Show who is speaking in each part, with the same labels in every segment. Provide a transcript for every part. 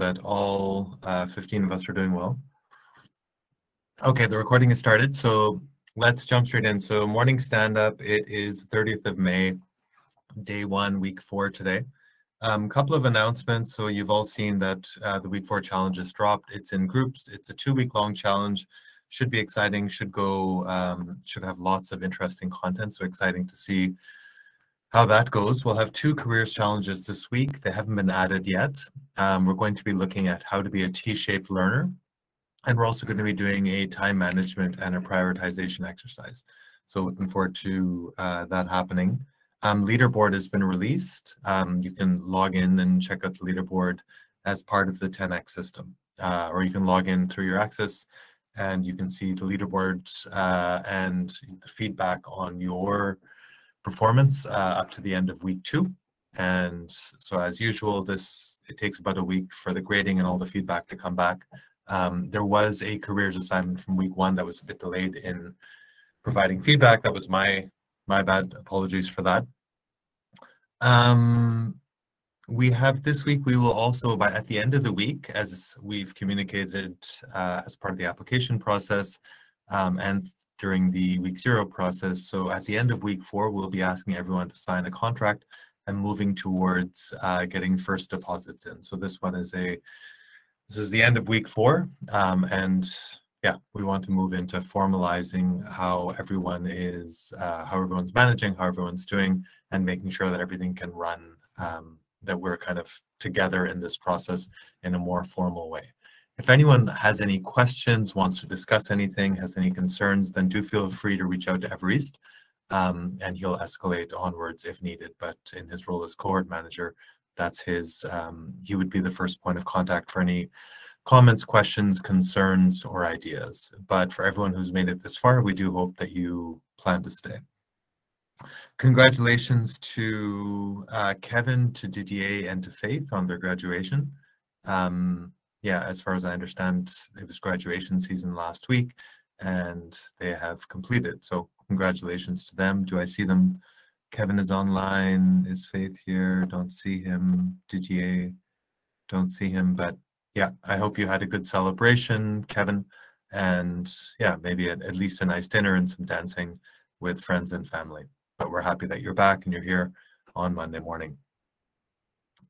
Speaker 1: that all uh, 15 of us are doing well. Okay, the recording is started, so let's jump straight in. So morning stand-up, it is 30th of May, day one, week four today. A um, couple of announcements. So you've all seen that uh, the week four challenge is dropped. It's in groups. It's a two-week long challenge. Should be exciting. Should go. Um, should have lots of interesting content. So exciting to see how that goes. We'll have two careers challenges this week. They haven't been added yet. Um, we're going to be looking at how to be a T-shaped learner. And we're also going to be doing a time management and a prioritization exercise. So looking forward to uh, that happening. Um, leaderboard has been released. Um, you can log in and check out the leaderboard as part of the 10x system. Uh, or you can log in through your access and you can see the leaderboards uh, and the feedback on your performance uh, up to the end of week two. And so as usual, this it takes about a week for the grading and all the feedback to come back. Um, there was a careers assignment from week one that was a bit delayed in providing feedback. That was my my bad. Apologies for that. Um, we have this week, we will also, by at the end of the week, as we've communicated uh, as part of the application process, um, and during the week zero process. So at the end of week four, we'll be asking everyone to sign a contract and moving towards uh, getting first deposits in. So this one is a, this is the end of week four. Um, and yeah, we want to move into formalizing how everyone is, uh, how everyone's managing, how everyone's doing, and making sure that everything can run, um, that we're kind of together in this process in a more formal way. If anyone has any questions, wants to discuss anything, has any concerns, then do feel free to reach out to Evariste um, and he'll escalate onwards if needed. But in his role as cohort manager, that's his, um, he would be the first point of contact for any comments, questions, concerns, or ideas. But for everyone who's made it this far, we do hope that you plan to stay. Congratulations to uh, Kevin, to Didier, and to Faith on their graduation. Um, yeah, as far as I understand, it was graduation season last week and they have completed. So congratulations to them. Do I see them? Kevin is online. Is Faith here? Don't see him. Didier? Don't see him. But yeah, I hope you had a good celebration, Kevin. And yeah, maybe at, at least a nice dinner and some dancing with friends and family. But we're happy that you're back and you're here on Monday morning.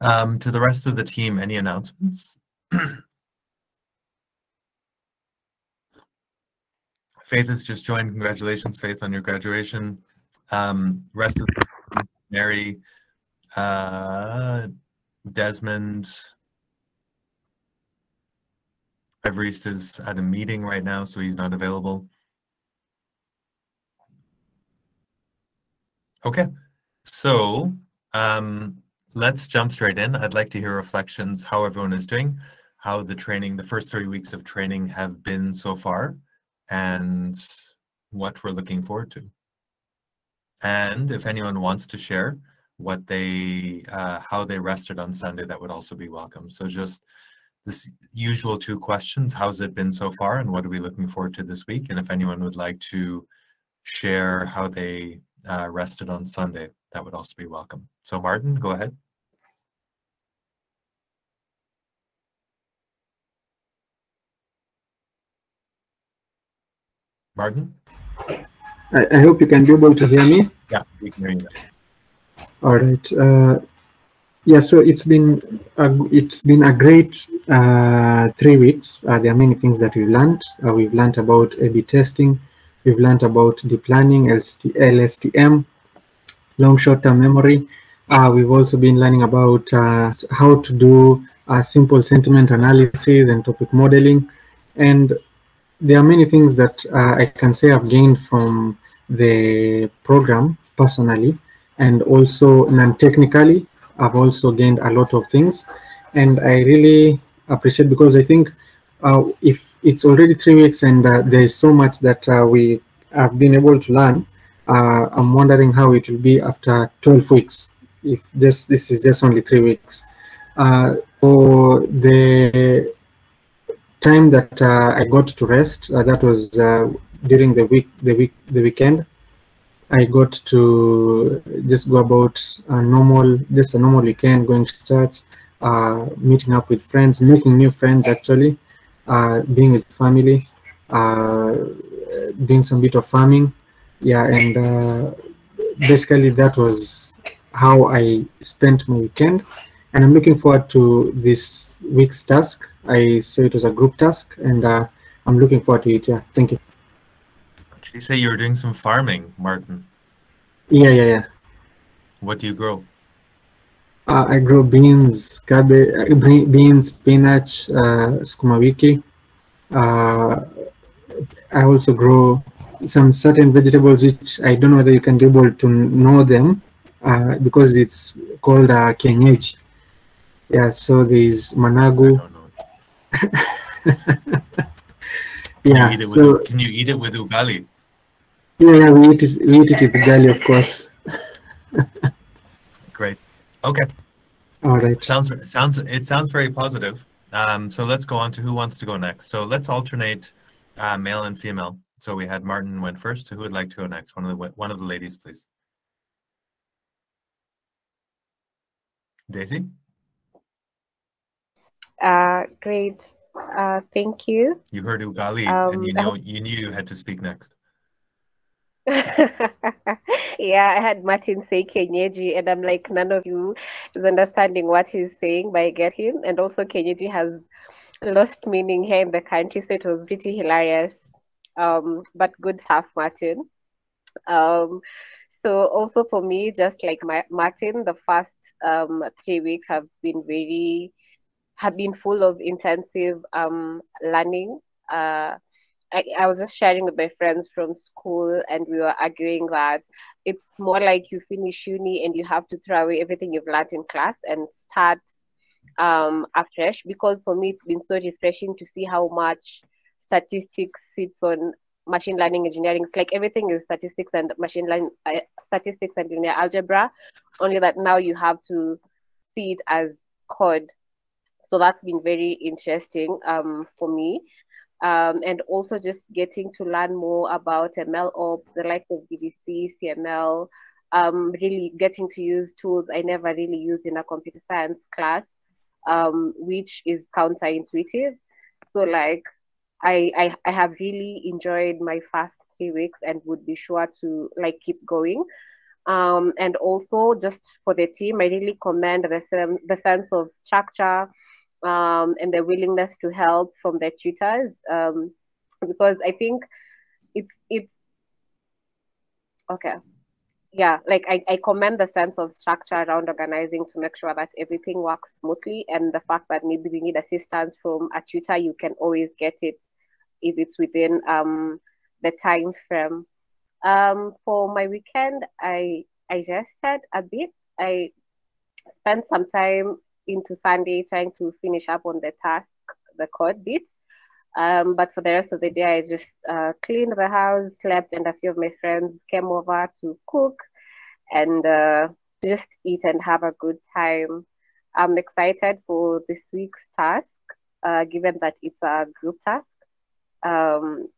Speaker 1: Um, to the rest of the team, any announcements? Faith has just joined. Congratulations, Faith, on your graduation. Um, rest of the Mary, uh, Desmond, Evariste is at a meeting right now, so he's not available. Okay, so um, let's jump straight in. I'd like to hear reflections, how everyone is doing how the training, the first three weeks of training have been so far and what we're looking forward to. And if anyone wants to share what they, uh, how they rested on Sunday, that would also be welcome. So just this usual two questions, how's it been so far and what are we looking forward to this week? And if anyone would like to share how they uh, rested on Sunday, that would also be welcome. So Martin, go ahead. Martin?
Speaker 2: I, I, hope you can be able to hear me.
Speaker 1: Yeah, we can hear you.
Speaker 2: All right. Uh, yeah, so it's been a, it's been a great uh, three weeks. Uh, there are many things that we've learned. Uh, we've learned about A/B testing. We've learned about deep learning, LST, LSTM, long short-term memory. Uh, we've also been learning about uh, how to do a simple sentiment analysis and topic modeling. And there are many things that uh, I can say I've gained from the program personally and also non-technically I've also gained a lot of things. And I really appreciate because I think uh, if it's already three weeks and uh, there is so much that uh, we have been able to learn uh, I'm wondering how it will be after 12 weeks. If this this is just only three weeks. Uh, for the time that uh, I got to rest, uh, that was uh, during the week, the week, the weekend. I got to just go about a normal, just a normal weekend, going to church, uh, meeting up with friends, making new friends actually, uh, being with family, uh, doing some bit of farming. Yeah, and basically that was how I spent my weekend. And I'm looking forward to this week's task. I saw it was a group task, and uh, I'm looking forward to it. Yeah, thank you.
Speaker 1: Did you say you were doing some farming, Martin?
Speaker 2: Yeah, yeah, yeah.
Speaker 1: What do you grow?
Speaker 2: Uh, I grow beans, cabbage, uh, beans, spinach, uh, sukuma wiki. Uh, I also grow some certain vegetables which I don't know whether you can be able to know them uh, because it's called uh, kienyeji. Yeah, so there's
Speaker 1: I
Speaker 2: managu.
Speaker 1: don't. Can
Speaker 2: Yeah,
Speaker 1: you eat it
Speaker 2: so
Speaker 1: with, can you eat it with ugali?
Speaker 2: yeah, yeah, we eat it, we eat it with gali, of course.
Speaker 1: Great. Okay.
Speaker 2: All right.
Speaker 1: Sounds sounds it sounds very positive. Um, so let's go on to who wants to go next. So let's alternate uh, male and female. So we had Martin went first. Who would like to go next? One of the one of the ladies, please. Daisy.
Speaker 3: Uh, great. Uh, thank you.
Speaker 1: You heard ugali,
Speaker 3: Um,
Speaker 1: and you know you knew you had to speak next.
Speaker 3: Yeah, I had Martin say Kenyeji, and I'm like, none of you is understanding what he's saying, but I get him. And also, Kenyeji has lost meaning here in the country, so it was pretty hilarious. Um, but good stuff, Martin. Um, so also for me, just like my Martin, the first um three weeks have been very have been full of intensive um learning. Uh, I, I was just sharing with my friends from school, and we were arguing that it's more like you finish uni and you have to throw away everything you've learned in class and start um afresh. Because for me, it's been so refreshing to see how much statistics sits on machine learning engineering. It's like everything is statistics and machine learning, uh, statistics and linear algebra. Only that now you have to see it as code. So that's been very interesting um for me um, and also just getting to learn more about ML ops, the likes of DVC, CML, um, really getting to use tools I never really used in a computer science class, um, which is counterintuitive. So like I, I I have really enjoyed my first three weeks and would be sure to like keep going. Um, and also just for the team, I really commend the, the sense of structure um, and their willingness to help from their tutors um, because I think it's it's okay. Yeah, like I, I commend the sense of structure around organizing to make sure that everything works smoothly and the fact that maybe we need assistance from a tutor, you can always get it if it's within um, the time frame. Um, for my weekend, I I rested a bit. I spent some time into Sunday trying to finish up on the task, the code bit. Um, but for the rest of the day, I just uh, cleaned the house, slept, and a few of my friends came over to cook and uh, just eat and have a good time. I'm excited for this week's task, uh, given that it's a group task. Um,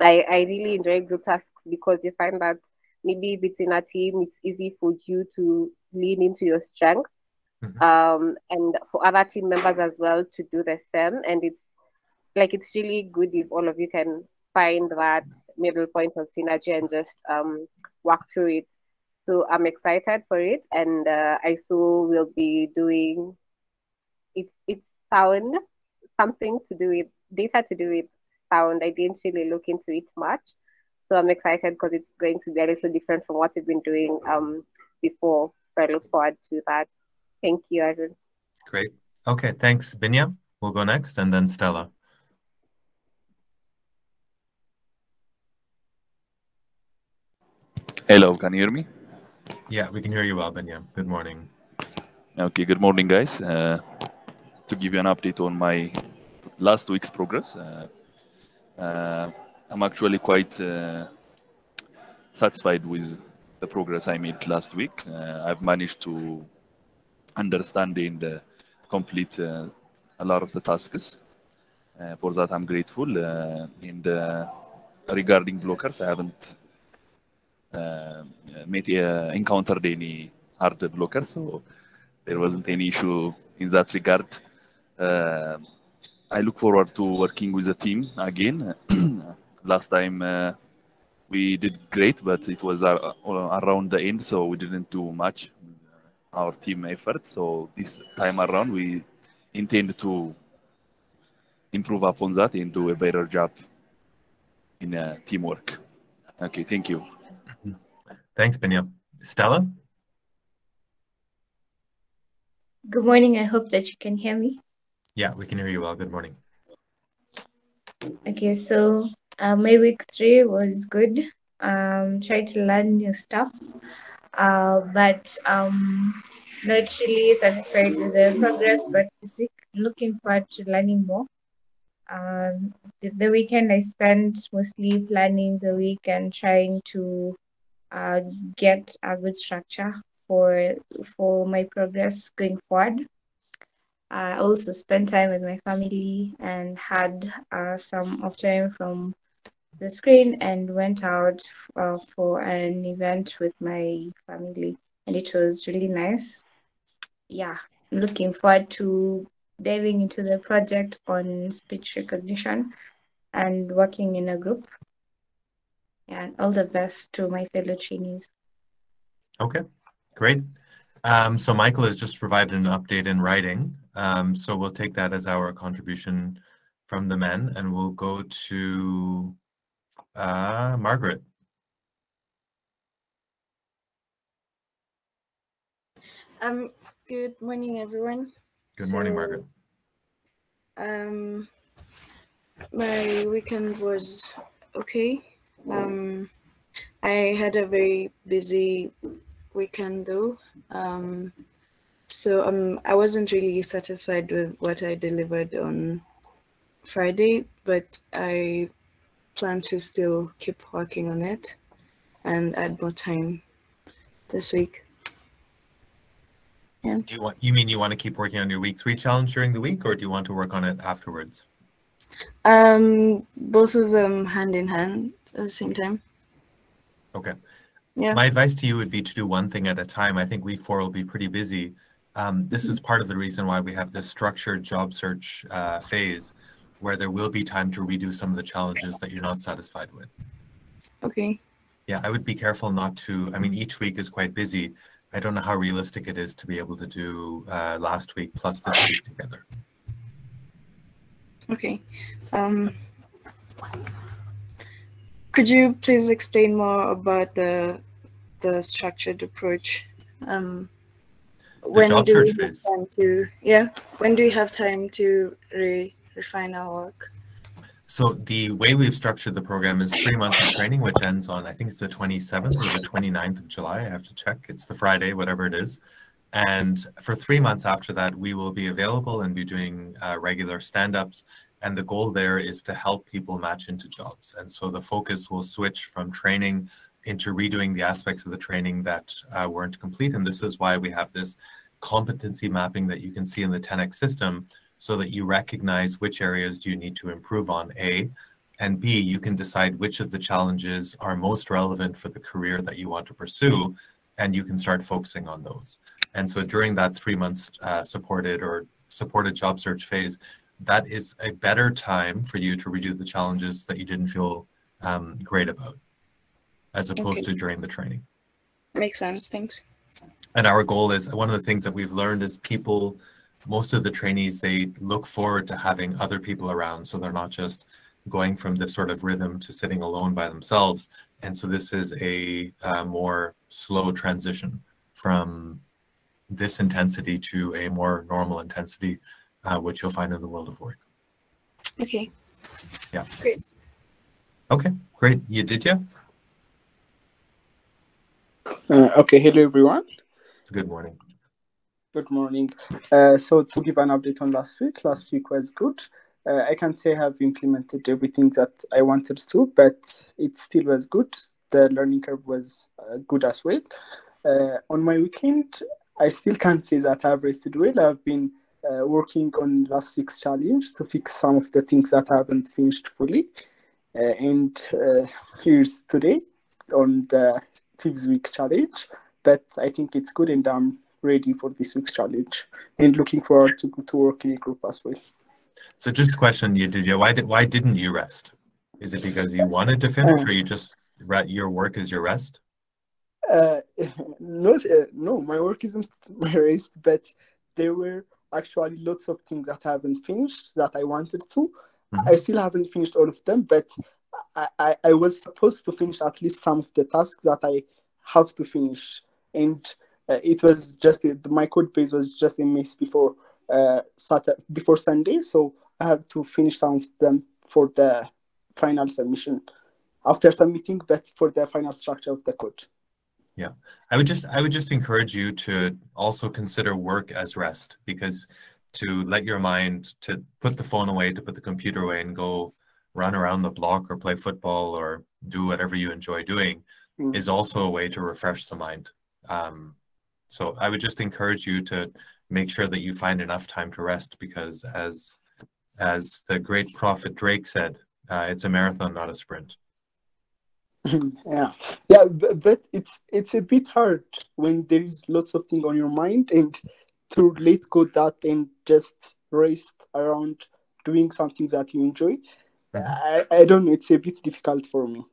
Speaker 3: I, I really enjoy group tasks because you find that maybe if it's in a team, it's easy for you to lean into your strength
Speaker 1: Mhm.
Speaker 3: um, and for other team members as well to do the same. And it's like it's really good if all of you can find that middle point of synergy and just um, work through it. So I'm excited for it, and uh, I we'll be doing it's it's sound something to do with data to do with sound. I didn't really look into it much, so I'm excited because it's going to be a little different from what we've been doing um before. So I look forward to that. Thank you, Arjun.
Speaker 1: Great. Okay, thanks, Binyam. We'll go next, and then Stella.
Speaker 4: Hello, can you hear me?
Speaker 1: Yeah, we can hear you well, Binyam. Good morning.
Speaker 4: Okay, good morning, guys. Uh, to give you an update on my last week's progress, uh, uh, I'm actually quite uh, satisfied with the progress I made last week. Uh, I've managed to understand and uh, complete uh, a lot of the tasks. Uh, for that, I'm grateful. Uh, and regarding blockers, I haven't met, encountered any hard blockers, so there wasn't any issue in that regard. Uh, I look forward to working with the team again. Last time uh, we did great, but it was uh, around the end, so we didn't do much our team effort. So this time around, we intend to improve upon that and do a better job in uh, teamwork. Okay, thank you.
Speaker 1: Thanks, Benya. Stella?
Speaker 5: Good morning. I hope that you can hear me.
Speaker 1: Yeah, we can hear you well. Good morning.
Speaker 5: Okay, so uh, my week three was good. Um, tried to learn new stuff, uh, but um, not really satisfied with the progress. But looking forward to learning more. Um, the, the weekend I spent mostly planning the week and trying to uh, get a good structure for for my progress going forward. I also spent time with my family and had uh, some of time from the screen and went out uh, for an event with my family and it was really nice. Yeah, looking forward to diving into the project on speech recognition and working in a group. And all the best to my fellow trainees.
Speaker 1: Okay, great. Um, so Michael has just provided an update in writing. Um, so we'll take that as our contribution from the men and we'll go to uh, Margaret.
Speaker 6: Um, good morning, everyone.
Speaker 1: Good morning, so, Margaret.
Speaker 6: Um, my weekend was okay. Um, I had a very busy weekend though. Um, so um, I wasn't really satisfied with what I delivered on Friday, but I plan to still keep working on it and add more time this week.
Speaker 1: Yeah. Do you want? You mean you want to keep working on your week three challenge during the week, or do you want to work on it afterwards?
Speaker 6: Um, both of them hand in hand at the same time.
Speaker 1: Okay.
Speaker 6: Yeah.
Speaker 1: My advice to you would be to do one thing at a time. I think week four will be pretty busy. Um, this is part of the reason why we have this structured job search uh, phase, where there will be time to redo some of the challenges that you're not satisfied with.
Speaker 6: Okay.
Speaker 1: Yeah, I would be careful not to. I mean, each week is quite busy. I don't know how realistic it is to be able to do uh, last week plus this week together.
Speaker 6: Okay. Um, could you please explain more about the the structured approach? Um, when do we have phase. time to yeah? When do we have time to re refine our work?
Speaker 1: So the way we've structured the program is three months of training, which ends on, I think it's the 27th or the 29th of July. I have to check. It's the Friday, whatever it is. And for three months after that, we will be available and be doing uh, regular stand-ups. And the goal there is to help people match into jobs. And so the focus will switch from training into redoing the aspects of the training that uh, weren't complete. And this is why we have this competency mapping that you can see in the 10X system, so that you recognize which areas do you need to improve on, A, and B, you can decide which of the challenges are most relevant for the career that you want to pursue, and you can start focusing on those. And so during that three months uh, supported or supported job search phase, that is a better time for you to redo the challenges that you didn't feel um, great about, as opposed okay. to during the training.
Speaker 6: Makes sense, thanks.
Speaker 1: And our goal is, one of the things that we've learned is people most of the trainees they look forward to having other people around so they're not just going from this sort of rhythm to sitting alone by themselves. And so this is a, a more slow transition from this intensity to a more normal intensity uh, which you'll find in the world of work.
Speaker 6: Okay.
Speaker 1: Yeah.
Speaker 6: Great.
Speaker 1: Okay great. You did
Speaker 7: yeah uh, okay. Hello everyone.
Speaker 1: Good morning
Speaker 7: Good morning. Uh, so to give an update on last week, last week was good. Uh, I can say I have implemented everything that I wanted to, but it still was good. The learning curve was uh, good as well. Uh, on my weekend, I still can't say that I've rested well. I've been uh, working on last week's challenge to fix some of the things that I haven't finished fully. Uh, and here's today on the fifth week challenge. But I think it's good and I'm ready for this week's challenge and looking forward to, to work in a group as well.
Speaker 1: So just a question, you did you why did why didn't you rest? Is it because you wanted to finish, or you just your work is your rest?
Speaker 7: Uh, not uh, no, my work isn't my rest, but there were actually lots of things that I haven't finished that I wanted to. Mm-hmm. I still haven't finished all of them, but I, I, I was supposed to finish at least some of the tasks that I have to finish, and uh, it was just my code base was just a mess before uh, Saturday, before Sunday, so I have to finish some of them for the final submission after submitting, but for the final structure of the code.
Speaker 1: Yeah, I would just I would just encourage you to also consider work as rest because to let your mind to put the phone away, to put the computer away, and go run around the block or play football or do whatever you enjoy doing mm. is also a way to refresh the mind. Um, so I would just encourage you to make sure that you find enough time to rest because as as the great prophet Drake said, uh, it's a marathon, not a sprint.
Speaker 7: yeah, yeah, but, but it's it's a bit hard when there is lots of things on your mind and to let go that and just rest around doing something that you enjoy. Mm-hmm. I, I don't know. It's a bit difficult for me.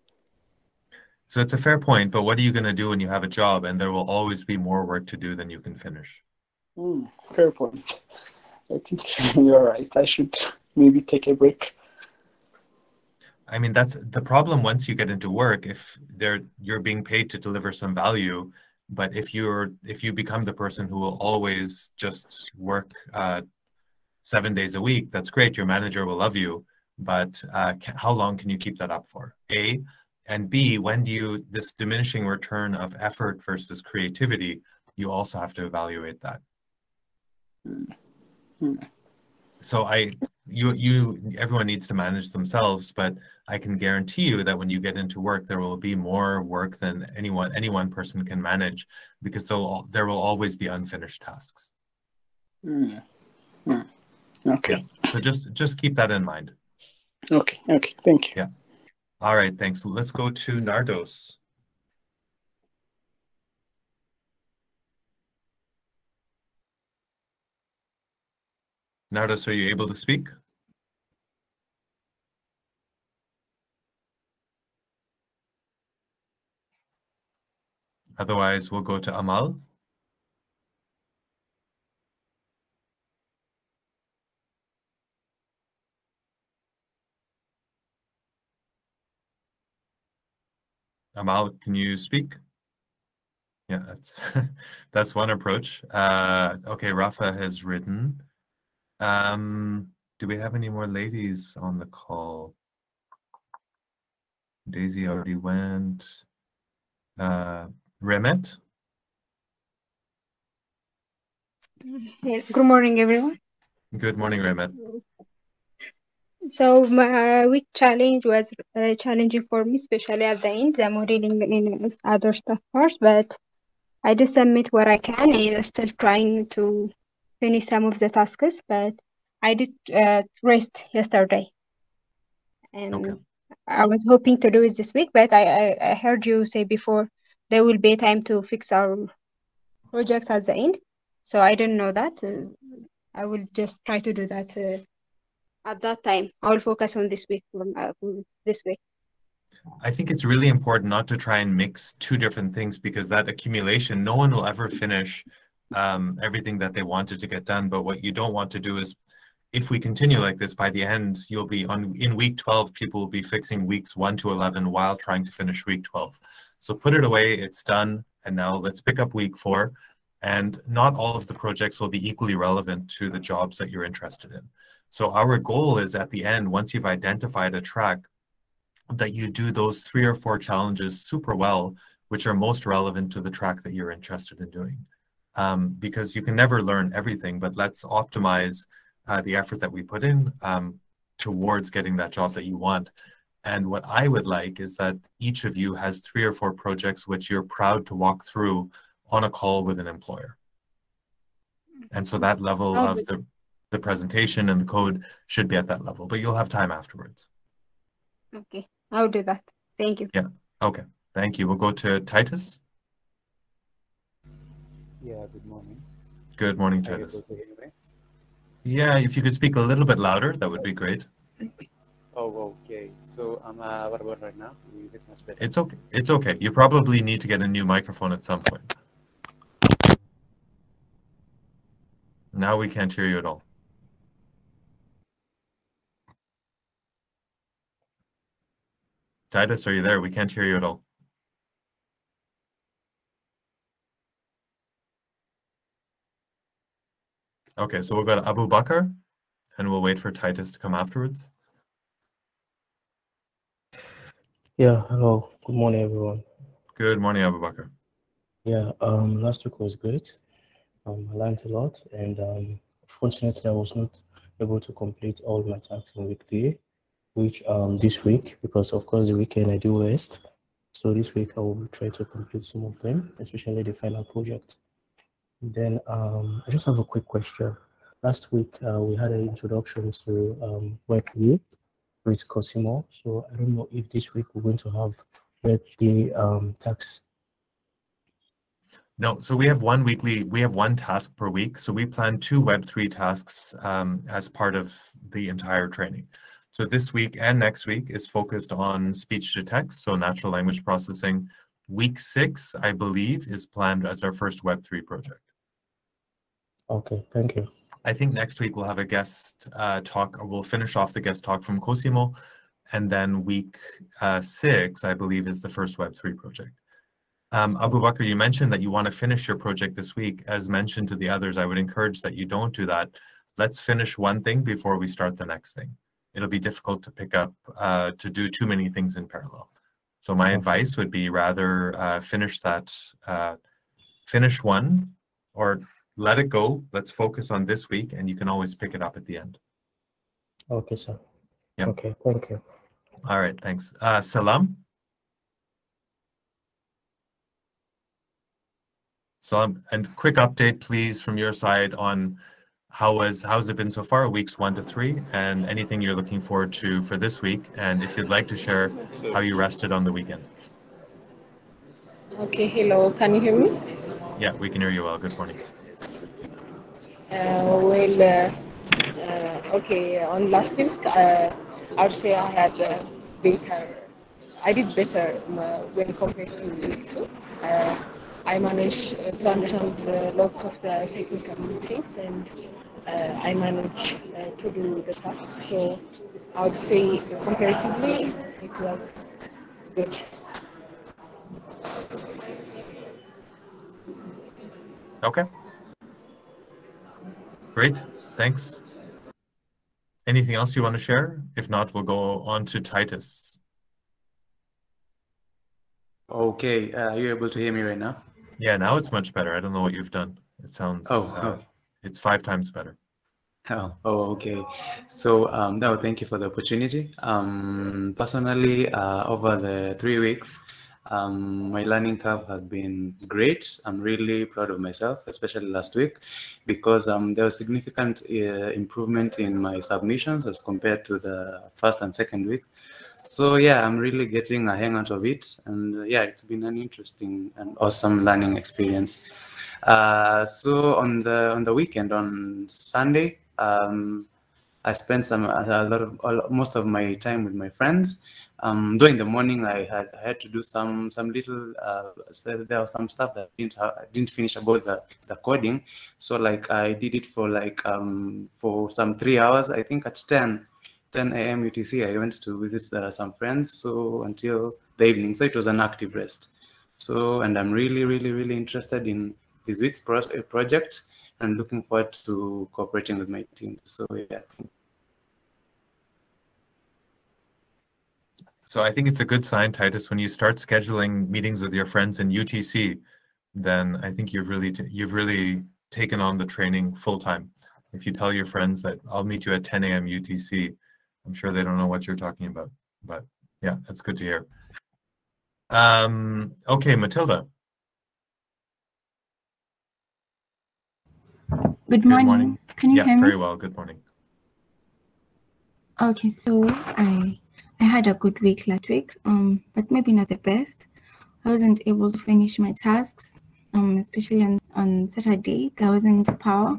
Speaker 1: So it's a fair point, but what are you going to do when you have a job and there will always be more work to do than you can finish?
Speaker 7: Mm, fair point. I think you're right. I should maybe take a break.
Speaker 1: I mean, that's the problem once you get into work. If they're you're being paid to deliver some value, but if you're if you become the person who will always just work uh, seven days a week, that's great. Your manager will love you, but uh, how long can you keep that up for? A and B, when do you this diminishing return of effort versus creativity? You also have to evaluate that. Mm-hmm. So I, you, you, everyone needs to manage themselves, but I can guarantee you that when you get into work, there will be more work than anyone, any one person can manage, because there will there will always be unfinished tasks.
Speaker 7: Mm. Mm. Okay.
Speaker 1: Yeah. So just just keep that in mind.
Speaker 7: Okay. Okay. Thank you.
Speaker 1: Yeah. All right. Thanks. Let's go to Nardos. Nardos, are you able to speak? Otherwise, we'll go to Amal. Amal, can you speak? Yeah, that's that's one approach. Uh, okay, Rafa has written. Um, do we have any more ladies on the call? Daisy already went. Uh, Remet?
Speaker 8: Good morning, everyone.
Speaker 1: Good morning, Remet.
Speaker 8: So my week challenge was uh, challenging for me, especially at the end. The modeling in other stuff first, but I did submit what I can and I'm still trying to finish some of the tasks, but I did uh, rest yesterday. And okay. I was hoping to do it this week, but I, I, I heard you say before there will be time to fix our projects at the end. So I didn't know that. Uh, I will just try to do that uh, at that time. I will focus on this week, uh, this week.
Speaker 1: I think it's really important not to try and mix two different things because that accumulation, no one will ever finish um, everything that they wanted to get done. But what you don't want to do is, if we continue like this, by the end, you'll be on in week 12, people will be fixing weeks 1 to 11 while trying to finish week 12. So put it away, it's done, and now let's pick up week 4. And not all of the projects will be equally relevant to the jobs that you're interested in. So our goal is at the end, once you've identified a track, that you do those three or four challenges super well, which are most relevant to the track that you're interested in doing um, because you can never learn everything, but let's optimize uh, the effort that we put in um, towards getting that job that you want. And what I would like is that each of you has three or four projects which you're proud to walk through on a call with an employer. And so that level oh, of the, the presentation and the code should be at that level, but you'll have time afterwards.
Speaker 8: Okay, I'll do that. Thank you.
Speaker 1: Yeah, okay. Thank you. We'll go to Titus.
Speaker 9: Yeah, good morning.
Speaker 1: Good morning,
Speaker 9: Are
Speaker 1: Titus.
Speaker 9: able to hear me?
Speaker 1: Yeah, if you could speak a little bit louder, that would be great.
Speaker 9: Oh, okay. So, um, uh, what about right now? Is it much better?
Speaker 1: It's okay. It's okay. You probably need to get a new microphone at some point. Now we can't hear you at all. Titus, are you there? We can't hear you at all. Okay, so we'll go to Abu Bakr and we'll wait for Titus to come afterwards.
Speaker 10: Yeah, hello. Good morning, everyone.
Speaker 1: Good morning, Abu Bakr.
Speaker 10: Yeah, um, last week was great. Um, I learned a lot, and um, fortunately, I was not able to complete all my tasks in week three, which um this week, because of course the weekend I do rest. So this week I will try to complete some of them, especially the final project. Then um, I just have a quick question. Last week uh, we had an introduction to um, Web three with Cosimo. So I don't know if this week we're going to have Web three um, tax
Speaker 1: No, so we have one weekly, we have one task per week. So we plan two Web3 tasks um, as part of the entire training. So this week and next week is focused on speech to text, so natural language processing. Week six, I believe, is planned as our first Web3 project.
Speaker 10: Okay, thank you.
Speaker 1: I think next week we'll have a guest uh, talk, we'll finish off the guest talk from Cosimo. And then week uh, six, I believe, is the first Web3 project. Um, Abu Bakr, you mentioned that you want to finish your project this week. As mentioned to the others, I would encourage that you don't do that. Let's finish one thing before we start the next thing. It'll be difficult to pick up, uh, to do too many things in parallel. So my advice would be rather uh, finish that, uh, finish one or let it go. Let's focus on this week and you can always pick it up at the end.
Speaker 10: Okay, sir.
Speaker 1: Yep.
Speaker 10: Okay, thank you.
Speaker 1: All right, thanks. Uh, Salam? Salam, and quick update, please, from your side on how has how's it been so far, weeks one to three, and anything you're looking forward to for this week, and if you'd like to share how you rested on the weekend.
Speaker 11: Okay, hello, can you hear me?
Speaker 1: Yeah, we can hear you well. Good morning.
Speaker 11: Uh, well, uh, uh, okay, on last week, uh, I would say I had uh, better, I did better uh, when compared to week two. Uh, I managed to understand lots of the technical things and uh, I managed uh, to do the task. So I would say comparatively, it was good.
Speaker 1: Okay. Great, thanks. Anything else you want to share? If not, we'll go on to Titus.
Speaker 9: Okay, uh, are you able to hear me right now?
Speaker 1: Yeah, now it's much better. I don't know what you've done. It sounds,
Speaker 9: Oh,
Speaker 1: uh,
Speaker 9: oh.
Speaker 1: It's five times better.
Speaker 9: Oh, oh, okay. So, um, no, thank you for the opportunity. Um, personally, uh, over the three weeks, um, my learning curve has been great. I'm really proud of myself, especially last week, because um, there was significant uh, improvement in my submissions as compared to the first and second week. So yeah, I'm really getting a hang out of it, and uh, yeah, it's been an interesting and awesome learning experience. Uh, so on the on the weekend on Sunday, um, I spent some a lot of all, most of my time with my friends. Um, though in the morning I had I had to do some some little uh, there was some stuff that didn't I didn't finish about the, the coding. So like I did it for like um, for some three hours. I think at 10, 10 a.m. UTC I went to visit uh, some friends. So until the evening. So it was an active rest. So and I'm really really really interested in week's pro- uh, project and looking forward to cooperating with my team. So yeah.
Speaker 1: So I think it's a good sign, Titus, when you start scheduling meetings with your friends in UTC, then I think you've really you've really taken on the training full time. If you tell your friends that I'll meet you at 10 a.m. UTC, I'm sure they don't know what you're talking about. But yeah, that's good to hear. Um, okay, Matilda.
Speaker 12: Good morning.
Speaker 1: Good
Speaker 12: morning. Can you
Speaker 1: yeah,
Speaker 12: hear me?
Speaker 1: very well. Good morning.
Speaker 12: Okay, so I I had a good week last week, um, but maybe not the best. I wasn't able to finish my tasks, um, especially on on Saturday. There wasn't power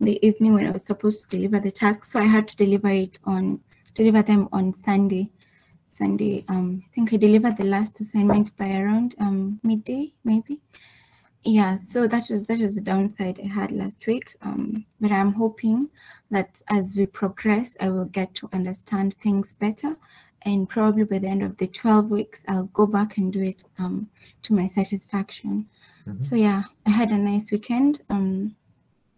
Speaker 12: the evening when I was supposed to deliver the task, so I had to deliver it on deliver them on Sunday. Sunday, um, I think I delivered the last assignment by around um midday, maybe. Yeah, so that was that was the downside I had last week. Um, but I'm hoping that as we progress, I will get to understand things better, and probably by the end of the 12 weeks, I'll go back and do it um to my satisfaction.
Speaker 1: Mhm.
Speaker 12: So yeah, I had a nice weekend. Um,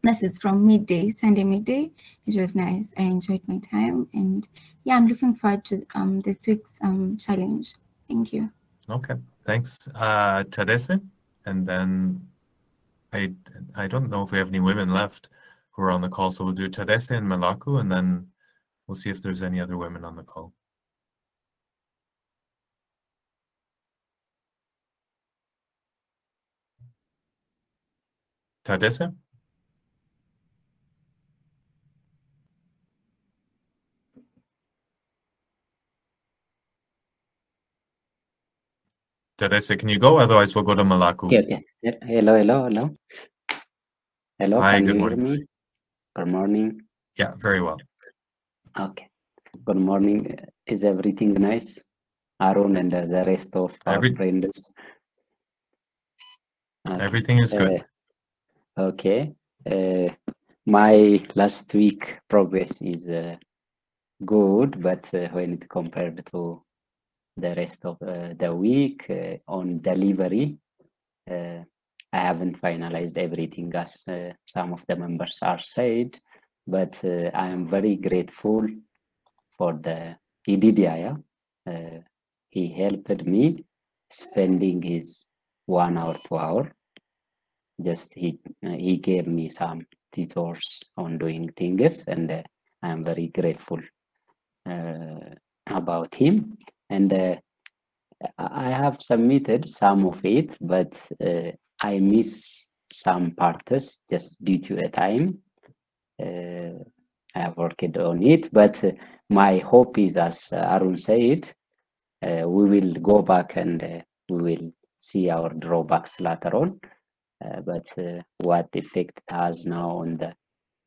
Speaker 12: that is from midday, Sunday midday. It was nice. I enjoyed my time, and yeah, I'm looking forward to um this week's um challenge. Thank you.
Speaker 1: Okay, thanks, uh, Teresa. And then I I don't know if we have any women left who are on the call, so we'll do Tadesse and Malaku, and then we'll see if there's any other women on the call. Teresa? Teresa, can you go? Otherwise, we'll go to Malaku.
Speaker 13: Okay, okay. Hello, hello, hello. Hello,
Speaker 1: Hi, good morning.
Speaker 13: Good morning.
Speaker 1: Yeah, very well.
Speaker 13: Okay. Good morning. Is everything nice? Arun and the rest of our
Speaker 1: Every-
Speaker 13: friends. Okay.
Speaker 1: Everything is good.
Speaker 13: Uh, okay. Uh, my last week progress is uh, good, but uh, when it compared to the rest of uh, the week uh, on delivery, uh, I haven't finalized everything as some of the members are said, but I am very grateful for the Ididia. Uh, he helped me spending his one hour, two hour. Just he uh, he gave me some tutors on doing things, and uh, I am very grateful about him. And uh, I have submitted some of it, but uh, I miss some parts just due to a time. Uh, I have worked on it, but uh, my hope is, as Arun said, uh, we will go back and uh, we will see our drawbacks later on. But what effect has now on the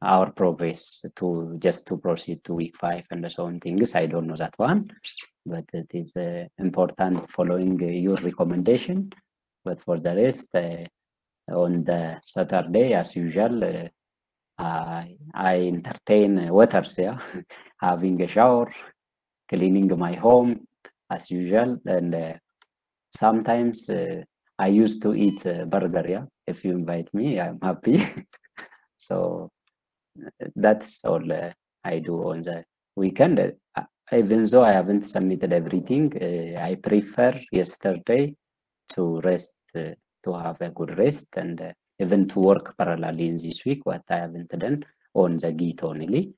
Speaker 13: our progress to just to proceed to week five and so on things, I don't know that one, but it is uh, important following uh, your recommendation. But for the rest, uh, on the Saturday, as usual, uh, I, I entertain uh, waters, yeah, having a shower, cleaning my home as usual, and uh, sometimes I used to eat burger, yeah. If you invite me, I'm happy. so that's all uh, I do on the weekend. Uh, even though I haven't submitted everything, uh, I prefer yesterday to rest, uh, to have a good rest, and uh, even to work parallelly in this week. What I haven't done on the Git only.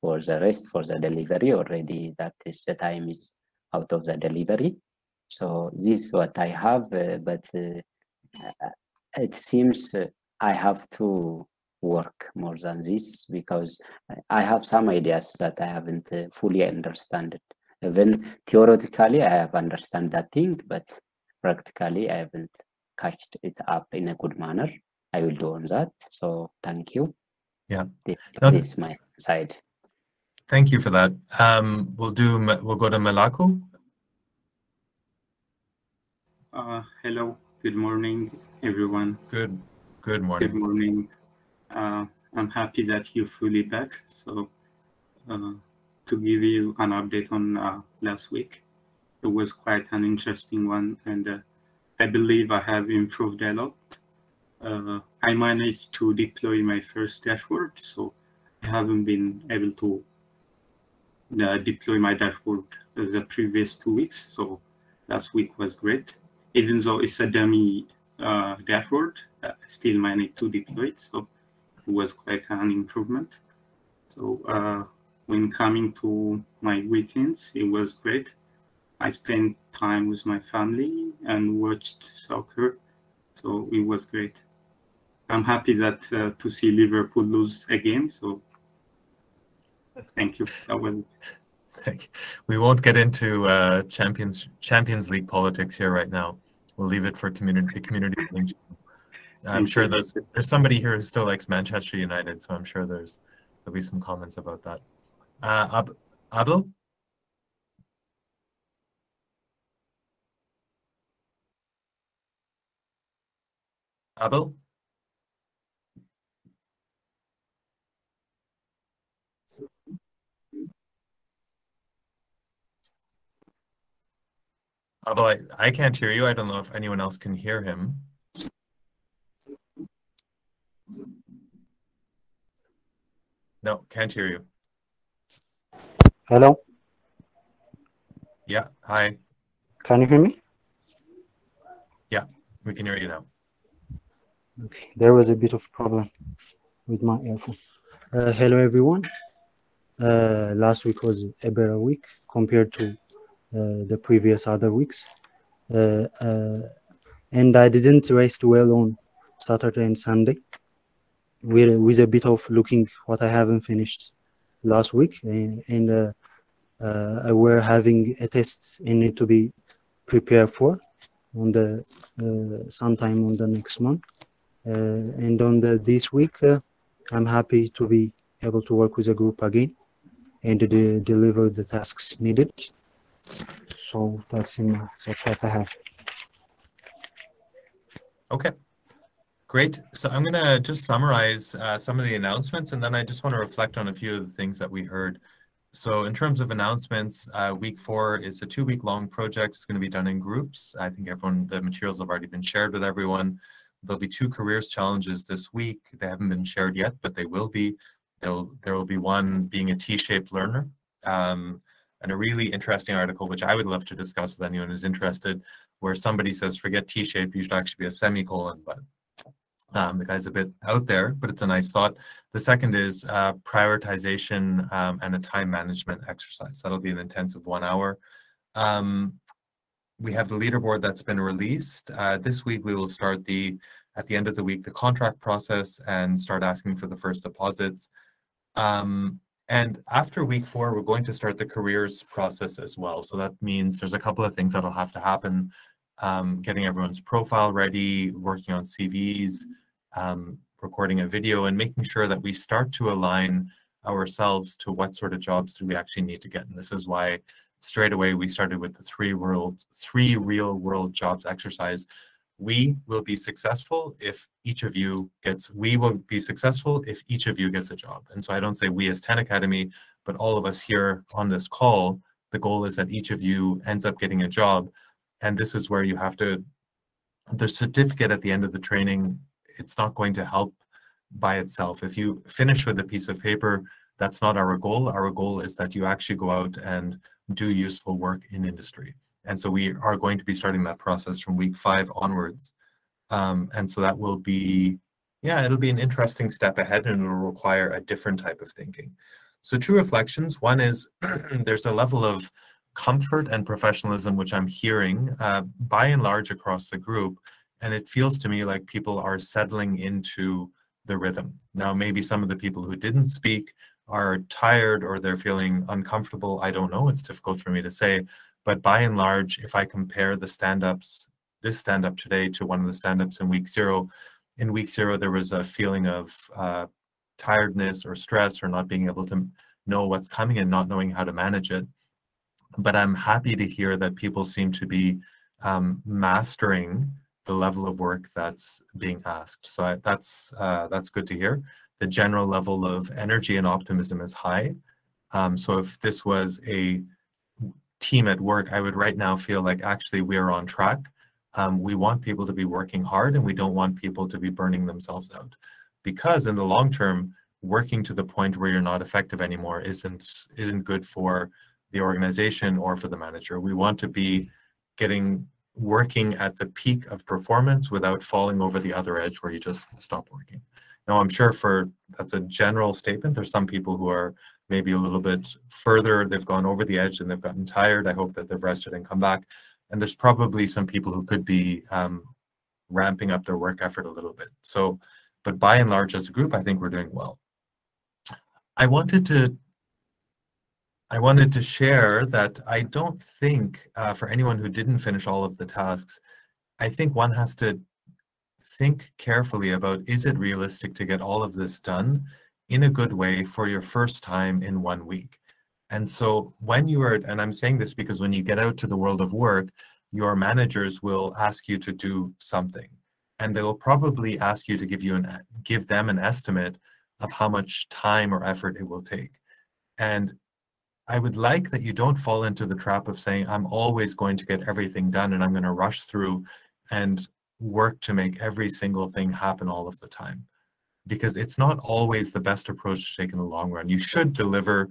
Speaker 13: For the rest, for the delivery already, that is the time is out of the delivery. So this is what I have, uh, but it seems I have to work more than this because I- I have some ideas that I haven't uh, fully understood. it. Even theoretically, I have understand that thing, but practically, I haven't catched it up in a good manner. I will do on that. So thank you.
Speaker 1: Yeah.
Speaker 13: This,
Speaker 1: No,
Speaker 13: this is my side.
Speaker 1: Thank you for that. Um, we'll do, we'll go to Malaku.
Speaker 14: Uh, hello, good morning, everyone.
Speaker 1: Good, good morning.
Speaker 14: Good
Speaker 1: morning.
Speaker 14: Uh, I'm happy that you're fully back. So, uh, to give you an update on uh, last week, it was quite an interesting one, and uh, I believe I have improved a lot. Uh, I managed to deploy my first dashboard, so I haven't been able to uh, deploy my dashboard the previous two weeks. So last week was great. Even though it's a dummy dashboard, I still managed to deploy it. So was quite an improvement. So uh, when coming to my weekends, it was great. I spent time with my family and watched soccer. So it was great. I'm happy that uh, to see Liverpool lose again. So thank you. That was.
Speaker 1: Thank you. We won't get into uh, Champions Champions League politics here right now. We'll leave it for community community. I'm sure there's there's somebody here who still likes Manchester United, so I'm sure there's there'll be some comments about that. Uh, Ab- Abel? Abel? Abel, I, I can't hear you. I don't know if anyone else can hear him. No, can't hear you.
Speaker 15: Hello,
Speaker 1: Yeah, hi.
Speaker 15: can you hear me?
Speaker 1: Yeah, we can hear you now.
Speaker 15: Okay, there was a bit of problem with my earphone. Uh, hello, everyone. Uh, last week was a better week compared to uh, the previous other weeks. Uh, uh, and I didn't rest well on Saturday and Sunday with, with a bit of looking what I haven't finished last week. And, and uh, uh, we're having a test and need to be prepared for on the uh, sometime on the next month. Uh, and on the this week, uh, I'm happy to be able to work with a group again and de- deliver the tasks needed. So that's in that's what I have.
Speaker 1: Okay, great. So I'm going to just summarize uh, some of the announcements, and then I just want to reflect on a few of the things that we heard. So in terms of announcements, uh, week four is a two-week long project. It's going to be done in groups. I think everyone, the materials have already been shared with everyone. There'll be two careers challenges this week. They haven't been shared yet, but they will be. There'll, there will be one being a T-shaped learner, um, and a really interesting article, which I would love to discuss with anyone who's interested, where somebody says, forget T-shaped, you should actually be a semicolon, but um, the guy's a bit out there, but it's a nice thought. The second is uh, prioritization um, and a time management exercise. That'll be an intensive one hour. Um, we have the leaderboard that's been released. Uh, this week we will start the, at the end of the week, the contract process and start asking for the first deposits. Um, and after week four, we're going to start the careers process as well. So that means there's a couple of things that'll have to happen. Um, getting everyone's profile ready, working on CVs, um, recording a video, and making sure that we start to align ourselves to what sort of jobs do we actually need to get. And this is why straight away we started with the three world, three real world jobs exercise. We will be successful if each of you gets, we will be successful if each of you gets a job. And so I don't say we as 10 Academy, but all of us here on this call, the goal is that each of you ends up getting a job. And this is where you have to, the certificate at the end of the training, it's not going to help by itself. If you finish with a piece of paper, that's not our goal. Our goal is that you actually go out and do useful work in industry. And so we are going to be starting that process from week five onwards. Um, and so that will be, yeah, it'll be an interesting step ahead and it will require a different type of thinking. So two reflections. One is there's a level of comfort and professionalism which I'm hearing uh, by and large across the group. And it feels to me like people are settling into the rhythm. Now, maybe some of the people who didn't speak are tired or they're feeling uncomfortable. I don't know. It's difficult for me to say. But by and large, if I compare the stand-ups, this stand-up today to one of the stand-ups in week zero, in week zero, there was a feeling of uh, tiredness or stress or not being able to know what's coming and not knowing how to manage it. But I'm happy to hear that people seem to be um, mastering the level of work that's being asked. So I, that's uh, that's good to hear. The general level of energy and optimism is high. Um, so if this was a team at work, I would right now feel like actually we are on track. Um, we want people to be working hard and we don't want people to be burning themselves out. Because in the long term, working to the point where you're not effective anymore isn't isn't good for the organization or for the manager. We want to be getting working at the peak of performance without falling over the other edge where you just stop working. Now, I'm sure for that's a general statement. There's some people who are maybe a little bit further. They've gone over the edge and they've gotten tired. I hope that they've rested and come back. And there's probably some people who could be um, ramping up their work effort a little bit. So, but by and large, as a group, I think we're doing well. I wanted to I wanted to share that I don't think uh, for anyone who didn't finish all of the tasks, I think one has to think carefully about is it realistic to get all of this done in a good way for your first time in one week? And so when you are, and I'm saying this because when you get out to the world of work, your managers will ask you to do something and they will probably ask you to give you an give them an estimate of how much time or effort it will take. And I would like that you don't fall into the trap of saying, I'm always going to get everything done and I'm going to rush through and work to make every single thing happen all of the time. Because it's not always the best approach to take in the long run. You should deliver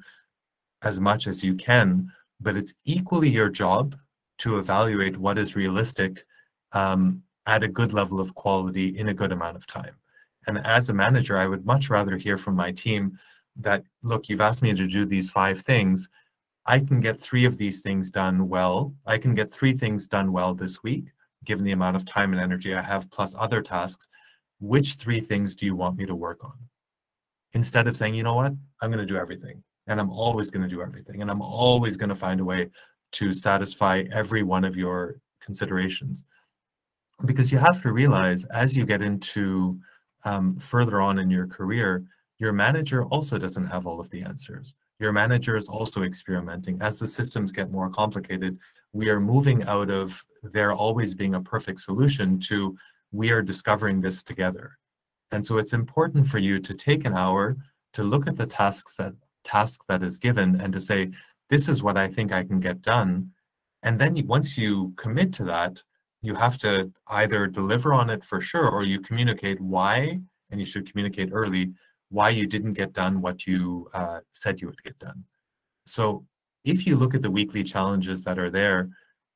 Speaker 1: as much as you can, but it's equally your job to evaluate what is realistic um, at a good level of quality in a good amount of time. And as a manager, I would much rather hear from my team that, look, you've asked me to do these five things. I can get three of these things done well. I can get three things done well this week, given the amount of time and energy I have, plus other tasks. Which three things do you want me to work on? Instead of saying, you know what, I'm going to do everything and I'm always going to do everything and I'm always going to find a way to satisfy every one of your considerations. Because you have to realize as you get into um, further on in your career, your manager also doesn't have all of the answers. Your manager is also experimenting. As the systems get more complicated, we are moving out of there always being a perfect solution to we are discovering this together. And so it's important for you to take an hour to look at the tasks that task that is given and to say, this is what I think I can get done. And then you, once you commit to that, you have to either deliver on it for sure or you communicate why, and you should communicate early, why you didn't get done what you uh, said you would get done. So if you look at the weekly challenges that are there,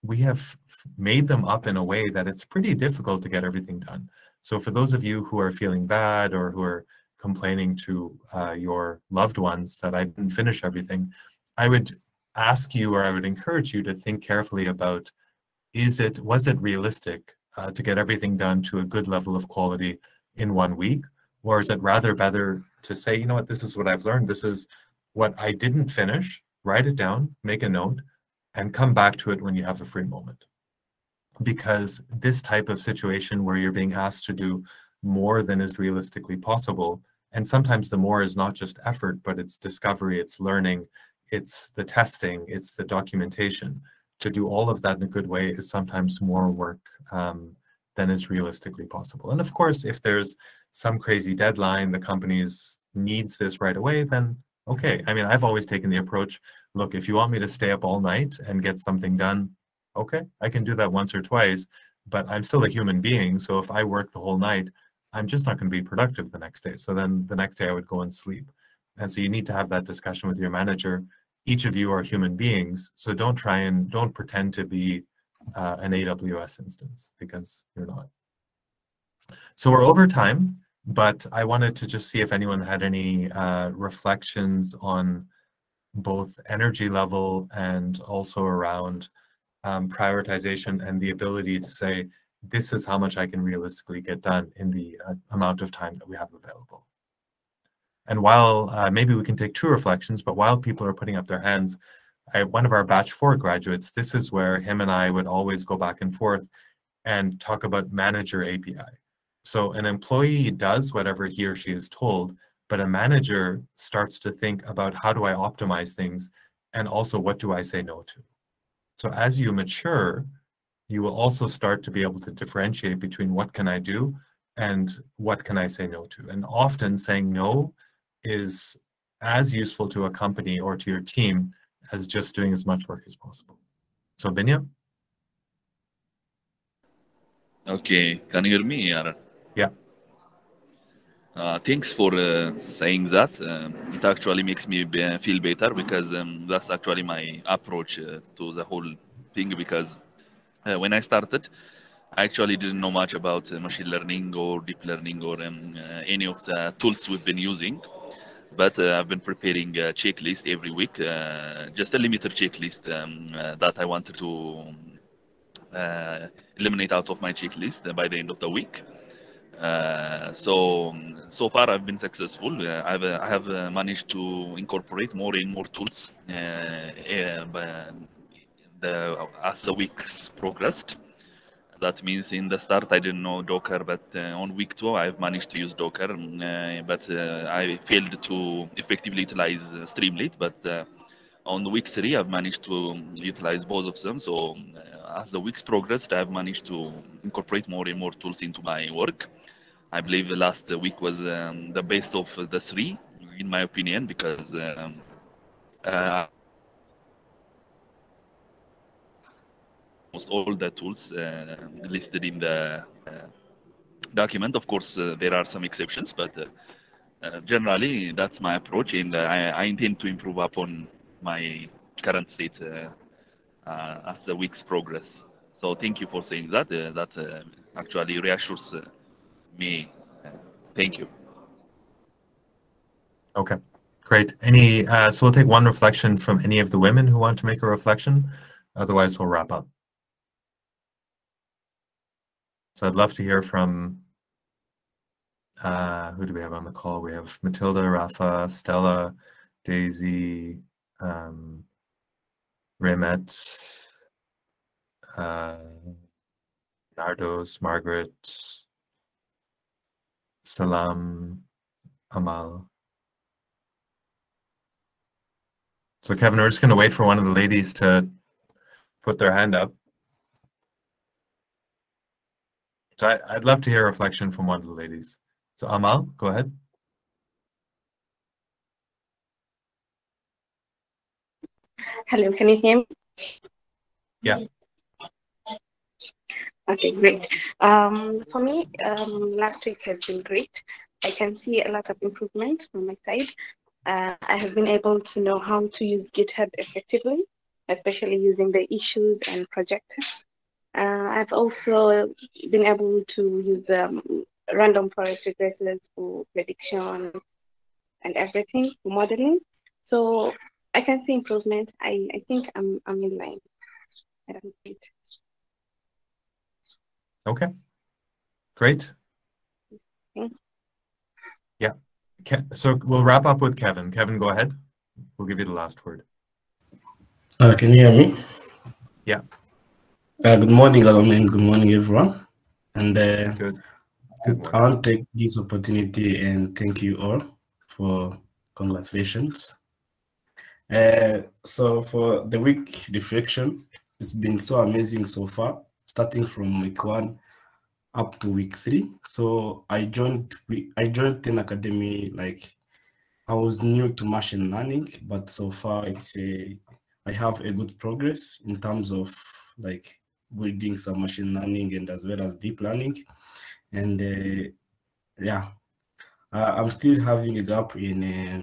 Speaker 1: we have made them up in a way that it's pretty difficult to get everything done. So for those of you who are feeling bad or who are complaining to uh, your loved ones that I didn't finish everything, I would ask you or I would encourage you to think carefully about is it was it realistic uh, to get everything done to a good level of quality in one week or is it rather better to say you know what this is what I've learned this is what I didn't finish write it down make a note and come back to it when you have a free moment because this type of situation where you're being asked to do more than is realistically possible. And sometimes the more is not just effort, but it's discovery, it's learning, it's the testing, it's the documentation. To do all of that in a good way is sometimes more work um, than is realistically possible. And of course, if there's some crazy deadline, the company's needs this right away, then okay. I mean, I've always taken the approach, look, if you want me to stay up all night and get something done, okay, I can do that once or twice, but I'm still a human being. So if I work the whole night, I'm just not going to be productive the next day. So then the next day I would go and sleep. And so you need to have that discussion with your manager. Each of you are human beings. So don't try and don't pretend to be uh, an AWS instance because you're not. So we're over time, but I wanted to just see if anyone had any uh, reflections on both energy level and also around um, prioritization and the ability to say, this is how much I can realistically get done in the uh, amount of time that we have available. And while uh, maybe we can take two reflections, but while people are putting up their hands, I, one of our batch four graduates, this is where him and I would always go back and forth and talk about manager API. So an employee does whatever he or she is told, but a manager starts to think about how do I optimize things and also what do I say no to. So as you mature, you will also start to be able to differentiate between what can I do and what can I say no to. And often saying no is as useful to a company or to your team as just doing as much work as possible. So Binya?
Speaker 4: Okay, can you hear me, Aaron? Uh, thanks for uh, saying that. Um, it actually makes me be, feel better because um, that's actually my approach uh, to the whole thing because uh, when I started, I actually didn't know much about uh, machine learning or deep learning or um, uh, any of the tools we've been using. But I've been preparing a checklist every week, just a limited checklist um, that I wanted to eliminate out of my checklist by the end of the week. So so far I've been successful. I've I have managed to incorporate more and more tools the, as the weeks progressed. That means in the start I didn't know Docker, but uh, on week two I've managed to use Docker, uh, but uh, I failed to effectively utilize uh, Streamlit. But uh, on week three I've managed to utilize both of them. So uh, as the weeks progressed, I've managed to incorporate more and more tools into my work. I believe the last week was um, the best of the three, in my opinion, because um, uh, almost all the tools uh, listed in the uh, document. Of course, uh, there are some exceptions, but generally that's my approach, and I, I, intend to improve upon my current state uh, uh, as the weeks progress. So thank you for saying that. Uh, that actually reassures me. thank you.
Speaker 1: Okay, great. Any, uh, so we'll take one reflection from any of the women who want to make a reflection. Otherwise, we'll wrap up. So I'd love to hear from, uh, who do we have on the call? We have Matilda, Rafa, Stella, Daisy, um, Remet, uh, Nardos, Margaret, Salam, Amal. So Kevin, we're just going to wait for one of the ladies to put their hand up. So I, would love to hear a reflection from one of the ladies. So Amal, go ahead.
Speaker 16: Hello, can you hear me?
Speaker 1: Yeah.
Speaker 16: Okay, great. Um, for me, um, last week has been great. I can see a lot of improvement from my side. Uh, I have been able to know how to use GitHub effectively, especially using the issues and projects uh, I've also been able to use um, random forest regressors for prediction and everything for modeling. So I can see improvement. I, I think I'm I'm in line. I don't it.
Speaker 1: Okay. Great. Yeah. So we'll wrap up with Kevin. Kevin, go ahead. We'll give you the last word.
Speaker 17: Uh, can you hear me?
Speaker 1: Yeah.
Speaker 17: Uh, good morning, and Good morning, everyone. And uh,
Speaker 1: good. Good
Speaker 17: I want to take this opportunity and thank you all for congratulations. Uh, so for the week reflection, it's been so amazing so far, starting from week one up to week three. So I joined I joined Ten Academy like I was new to machine learning, but so far it's a I have a good progress in terms of like building some machine learning and as well as deep learning. And uh, yeah, uh, I'm still having a gap in uh,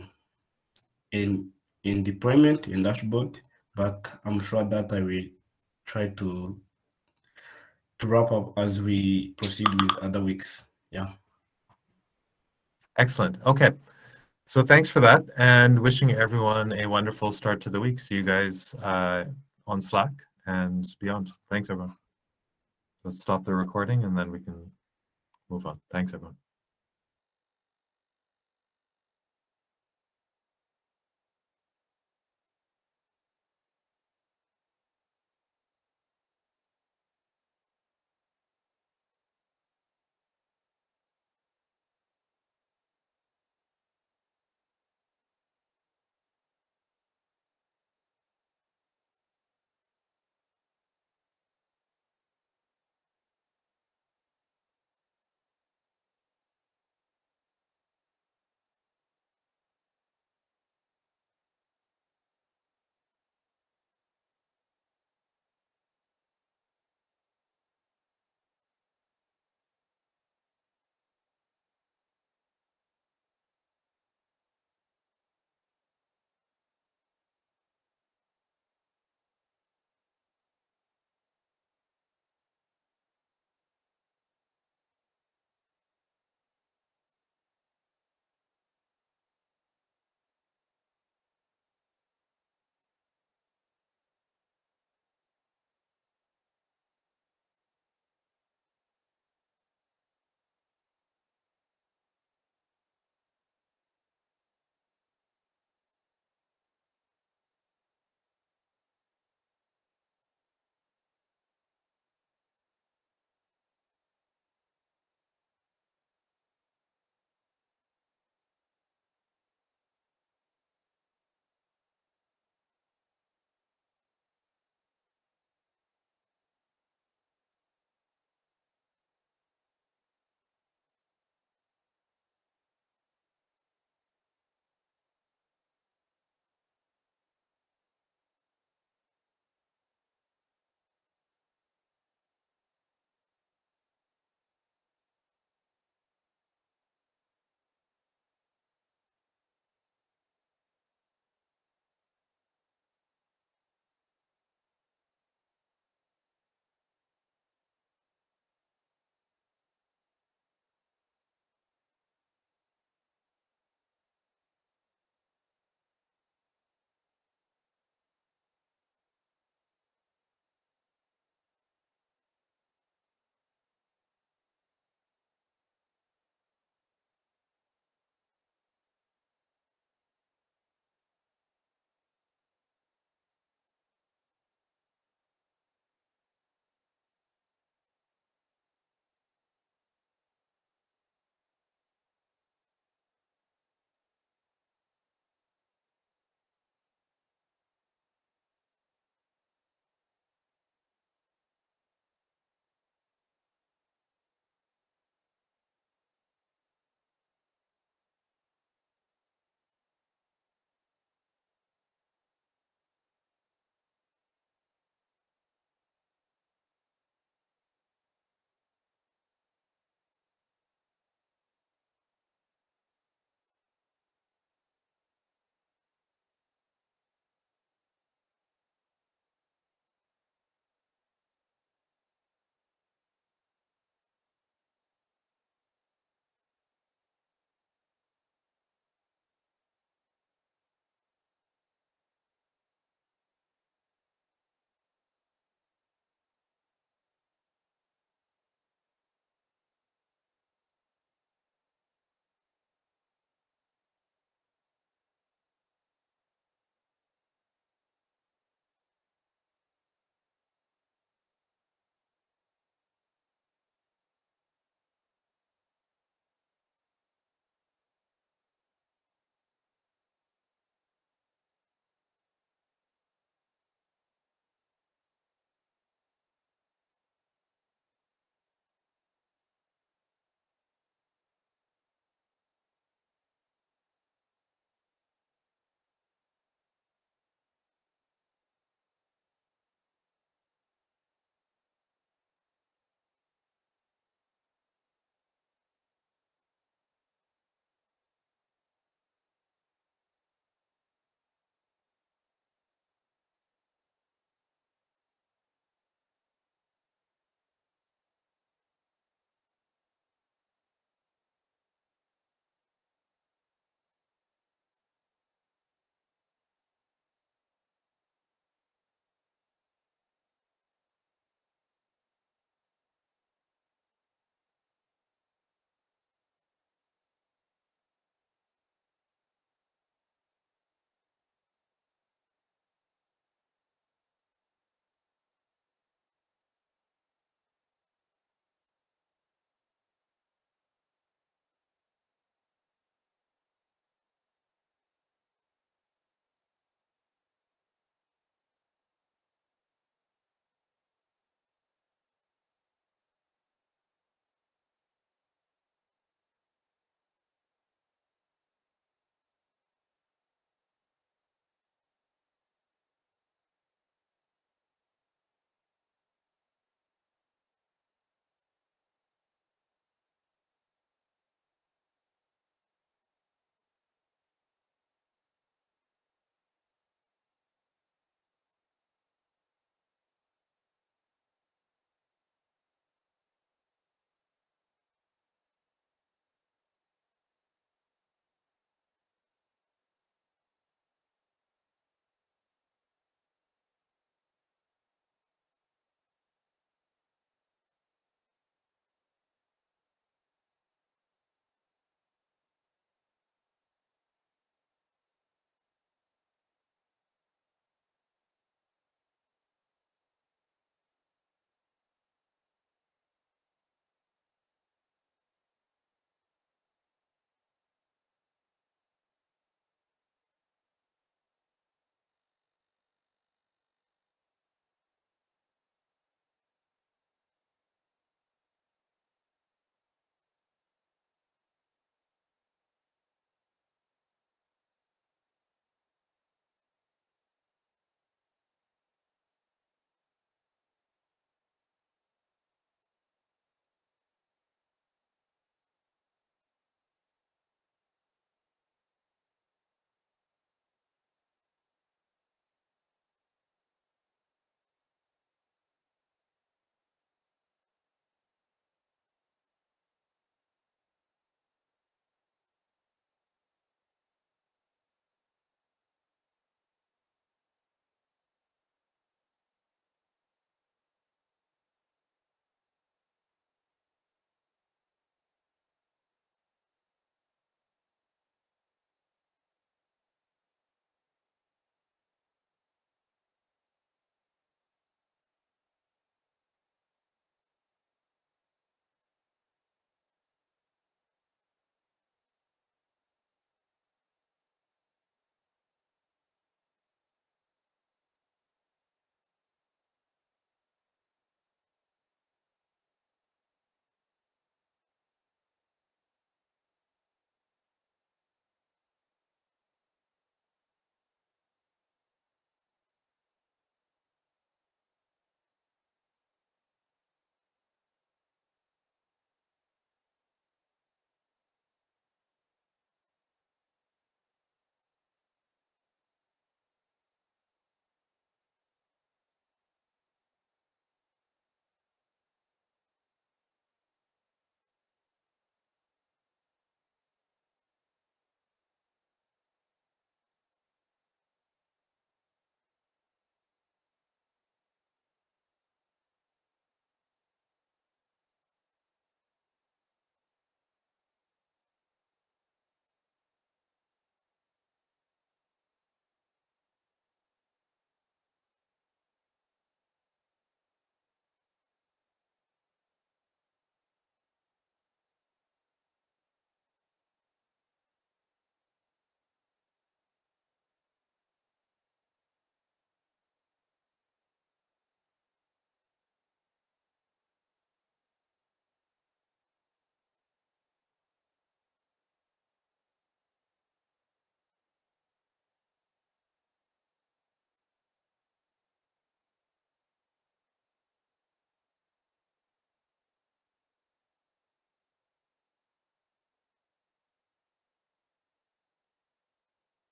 Speaker 17: in in deployment in dashboard, but I'm sure that I will try to to wrap up as we proceed with other weeks. Yeah.
Speaker 1: Excellent. Okay. So thanks for that and wishing everyone a wonderful start to the week. See you guys uh, on Slack and beyond. Thanks, everyone. Let's stop the recording and then we can move on. Thanks, everyone.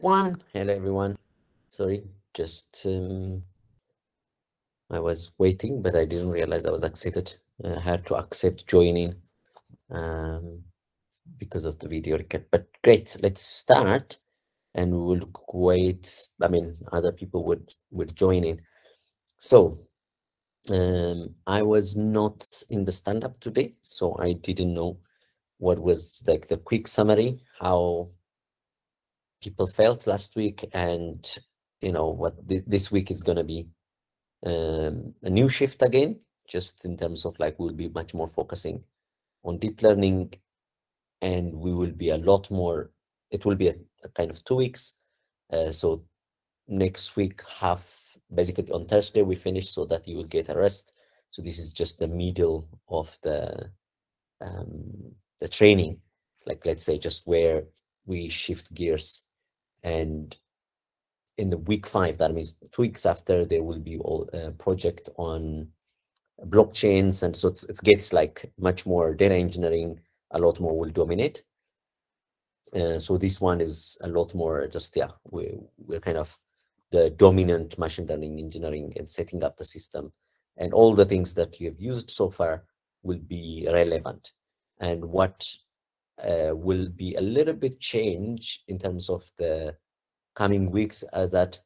Speaker 18: One. Hello, everyone. Sorry, just um, I was waiting, but I didn't realize I was accepted. I had to accept joining um, because of the video record. But great, let's start, and we'll wait. I mean, other people would would join in. So um, I was not in the stand up today, so I didn't know what was like the quick summary, how people felt last week, and you know what th this week is going to be um, a new shift again, just in terms of like we'll be much more focusing on deep learning, and we will be a lot more. It will be a, a kind of two weeks. Uh, so next week, half basically on Thursday we finish, so that you will get a rest. So this is just the middle of the um, the training, like let's say just where we shift gears and in the week five, that means two weeks after, there will be all a project on blockchains. And so it gets like much more data engineering, a lot more will dominate. Uh, so this one is a lot more just, yeah, we, we're kind of the dominant machine learning engineering and setting up the system. And all the things that you have used so far will be relevant. And what uh, will be a little bit change in terms of the coming weeks as that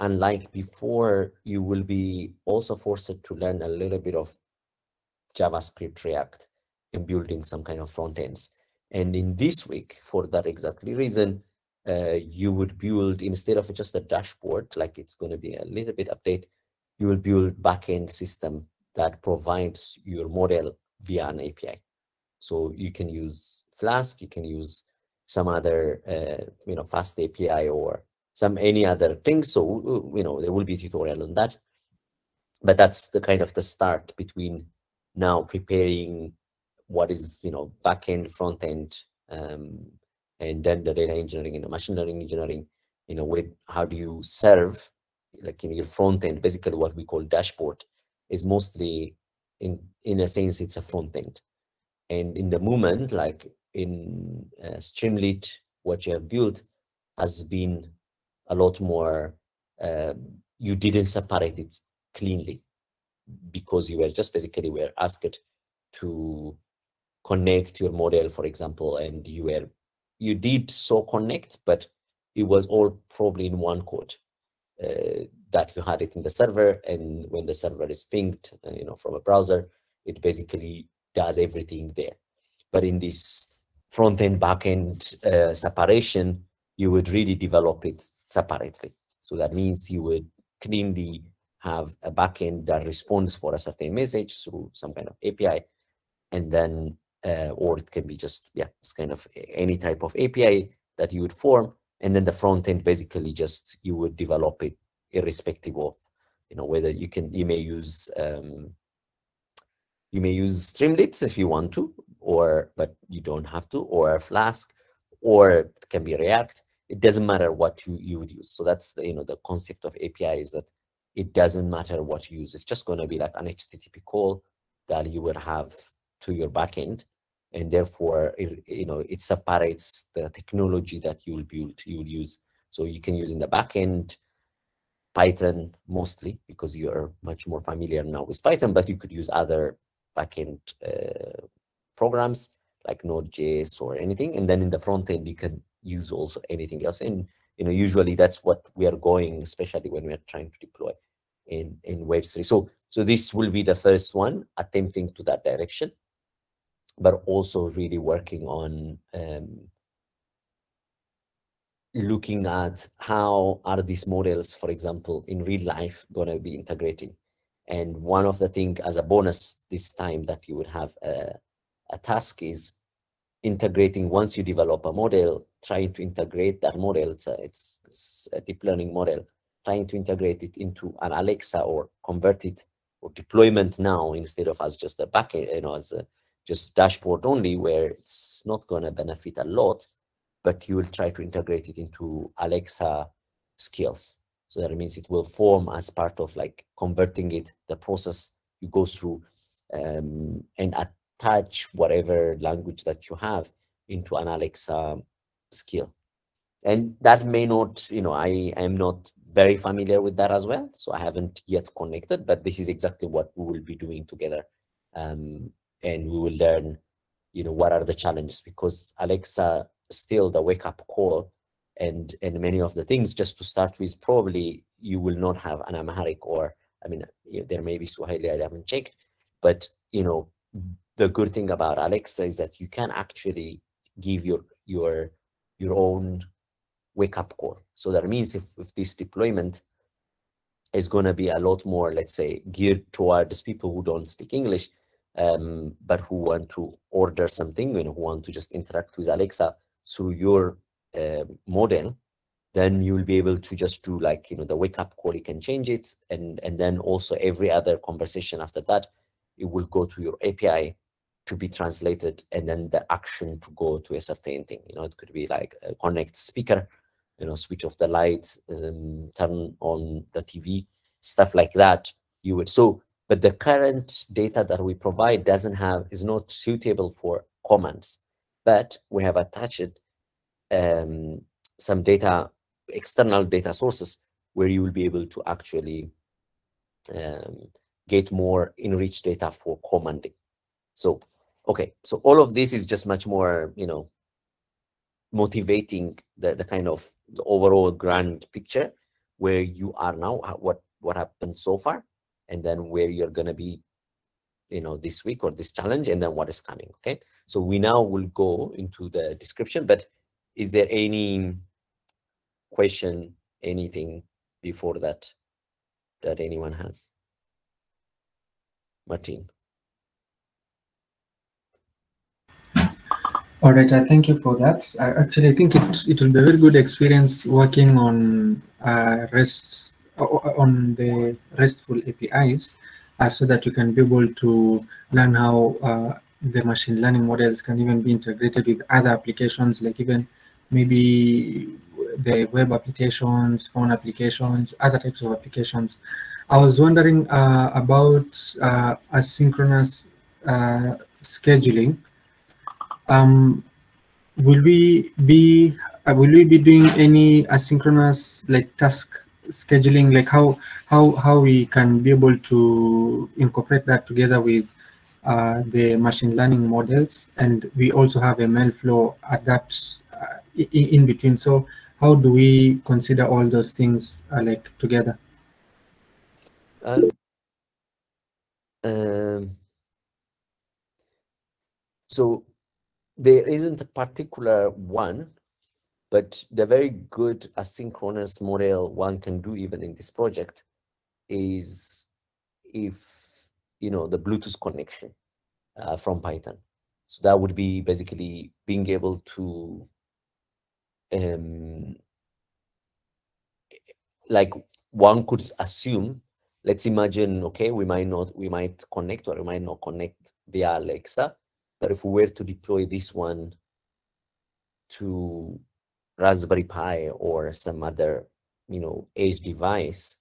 Speaker 18: unlike before you will be also forced to learn a little bit of javascript react in building some kind of front ends and in this week for that exactly reason uh, you would build instead of just a dashboard like it's going to be a little bit update you will build backend system that provides your model via an api so you can use flask you can use some other uh, you know fast API or some any other thing. So you know there will be a tutorial on that, but that's the kind of the start between now preparing what is you know backend, front end, um, and then the data engineering and the machine learning engineering. You know, with how do you serve like in your front end? Basically, what we call dashboard is mostly in in a sense it's a front end, and in the moment like in uh, Streamlit, what you have built has been a lot more, uh, you didn't separate it cleanly because you were just basically were asked to connect your model, for example, and you were, you did so connect, but it was all probably in one code uh, that you had it in the server. And when the server is pinged, uh, you know, from a browser, it basically does everything there. But in this front end, back end uh, separation, you would really develop it separately. So that means you would cleanly have a backend that responds for a certain message through some kind of API, and then, uh, or it can be just, yeah, it's kind of any type of API that you would form, and then the front end basically just, you would develop it irrespective of, you know, whether you can, you may use, um, you may use Streamlit if you want to, or but you don't have to, or Flask, or it can be React. It doesn't matter what you, you would use. So that's the, you know the concept of API is that it doesn't matter what you use. It's just going to be like an HTTP call that you will have to your backend, and therefore it, you know it separates the technology that you will build, you will use. So you can use in the backend Python mostly because you're much more familiar now with Python, but you could use other backend uh, programs like Node.js or anything. And then in the front end, you can use also anything else. And you know, usually that's what we are going, especially when we are trying to deploy in in Web3. So so this will be the first one attempting to that direction, but also really working on um, looking at how are these models, for example, in real life, going to be integrating. And one of the things as a bonus this time that you would have a, a task is integrating once you develop a model, trying to integrate that model. It's it's a deep learning model, trying to integrate it into an Alexa or convert it or deployment now instead of as just a backend, you know, as a just dashboard only, where it's not going to benefit a lot, but you will try to integrate it into Alexa skills. So that means it will form as part of like converting it, the process you go through um, and attach whatever language that you have into an Alexa skill. and that may not, you know, I am not very familiar with that as well. So I haven't yet connected, but this is exactly what we will be doing together. Um, and we will learn, you know, what are the challenges because Alexa still the wake up call and and many of the things just to start with probably you will not have an Amharic or I mean there may be Swahili I haven't checked but you know the good thing about Alexa is that you can actually give your your your own wake up call. So that means if, if this deployment is going to be a lot more let's say geared towards people who don't speak English um, but who want to order something you know who want to just interact with Alexa through your uh, model, then you will be able to just do like, you know, the wake up call, you can change it. And, and then also every other conversation after that, it will go to your API to be translated and then the action to go to a certain thing. You know, it could be like connect speaker, you know, switch off the light, um, turn on the TV, stuff like that. You would, so, but the current data that we provide doesn't have, is not suitable for commands but we have attached um, some data, external data sources where you will be able to actually um, get more enriched data for commanding. So, okay, so all of this is just much more, you know, motivating the, the kind of the overall grand picture where you are now, what, what happened so far, and then where you're going to be you know this week or this challenge and then what is coming okay so we now will go into the description but is there any question anything before that that anyone has? Martin?
Speaker 2: All right i thank you for that. I, actually i think it it will be a very good experience working on uh rests on the restful apis uh, so that you can be able to learn how uh, the machine learning models can even be integrated with other applications, like even maybe the web applications, phone applications, other types of applications. I was wondering uh, about uh, asynchronous uh, scheduling. Um, will we be uh, will we be doing any asynchronous like task scheduling like how how how we can be able to incorporate that together with uh, the machine learning models and we also have a mail flow adapt uh, in, in, between so how do we consider all those things uh, like together
Speaker 18: um, um, so there isn't a particular one but the very good asynchronous model one can do even in this project is if, you know, the Bluetooth connection uh, from Python. So that would be basically being able to, um, like one could assume, let's imagine, okay, we might not, we might connect or we might not connect via Alexa, but if we were to deploy this one to Raspberry Pi or some other, you know, edge device,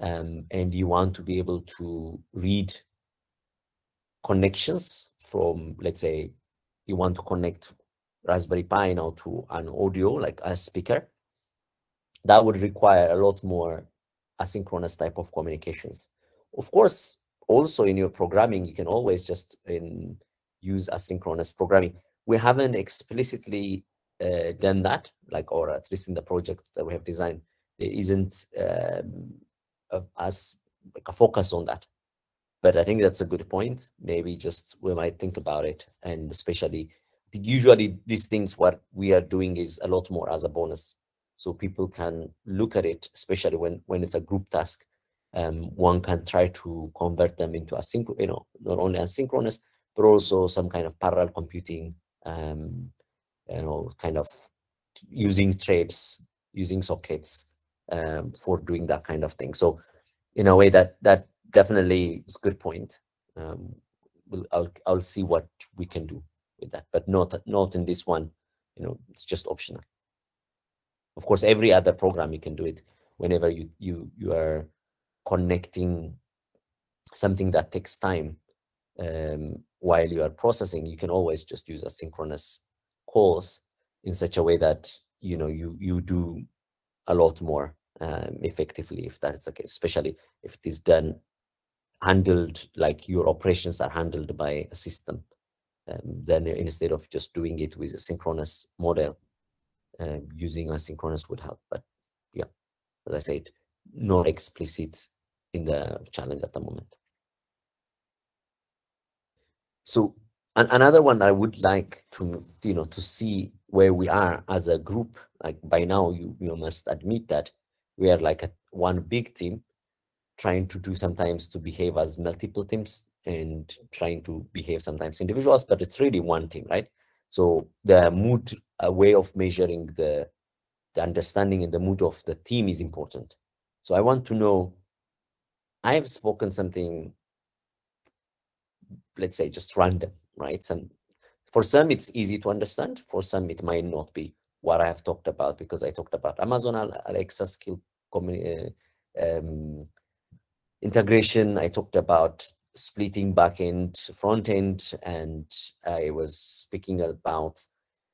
Speaker 18: um, and you want to be able to read connections from, let's say, you want to connect Raspberry Pi now to an audio, like a speaker, that would require a lot more asynchronous type of communications. Of course, also in your programming, you can always just in, use asynchronous programming. We haven't explicitly uh, done that, like, or at least in the project that we have designed, there isn't um, as like a focus on that. But I think that's a good point. Maybe just we might think about it, and especially usually these things what we are doing is a lot more as a bonus, so people can look at it, especially when when it's a group task. Um, one can try to convert them into a asynchronous, you know, not only asynchronous, but also some kind of parallel computing um, you know, kind of using threads, using sockets um, for doing that kind of thing. So in a way that that definitely is a good point. Um, I'll, I'll see what we can do with that, but not, not in this one, you know, it's just optional. Of course, every other program you can do it whenever you, you, you are connecting something that takes time um, while you are processing, you can always just use asynchronous calls in such a way that you know you you do a lot more um, effectively if that's the case, especially if it is done handled like your operations are handled by a system. Um, then instead of just doing it with a synchronous model, uh, using asynchronous would help. But yeah, as I said, not explicit in the challenge at the moment. So and another one I would like to, you know, to see where we are as a group. Like by now, you you must admit that we are like a, one big team, trying to do sometimes to behave as multiple teams and trying to behave sometimes individuals, but it's really one team, right? So the mood, a way of measuring the the understanding and the mood of the team is important. So I want to know. I have spoken something, let's say, just random right? Some for some it's easy to understand. For some it might not be what I have talked about because I talked about Amazon Alexa skill uh, um, integration. I talked about splitting back end, front end, and I was speaking about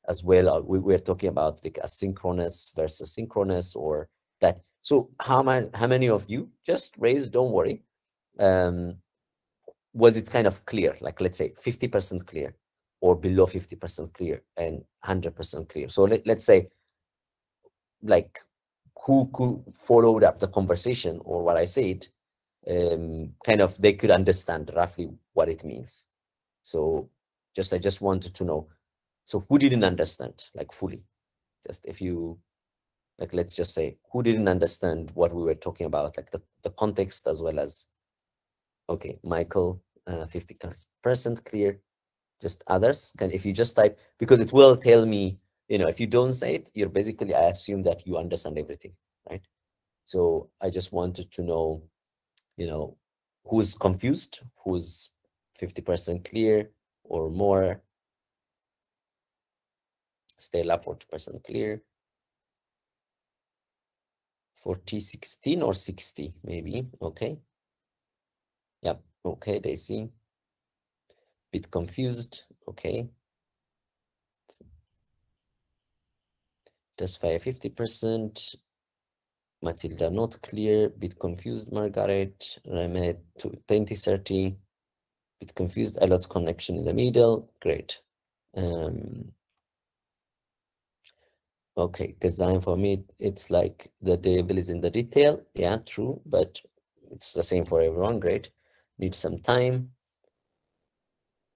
Speaker 18: as well. Uh, we were talking about like asynchronous versus synchronous or that. So how, my, how many of you just raise? Don't worry. Um, was it kind of clear, like let's say 50% clear or below 50% clear and 100% clear? So let, let's say like who could followed up the conversation or what I said, um, kind of they could understand roughly what it means. So just I just wanted to know. So who didn't understand like fully? Just if you like let's just say who didn't understand what we were talking about, like the, the context as well as Okay, Michael, 50% uh, clear. Just others. Can if you just type because it will tell me, you know, if you don't say it, you're basically I assume that you understand everything, right? So I just wanted to know, you know, who's confused, who's 50% clear or more. Stella 40% clear. 40, 16 or 60 maybe, okay. Yep. Okay, they see. Bit confused. Okay. Tesfaye 50%. Matilda not clear. Bit confused. Margaret. Remet 20, 30. Bit confused. A lot connection in the middle. Great. Um, okay, design for me, it's like the variable is in the detail. Yeah, true, but it's the same for everyone. Great need some time.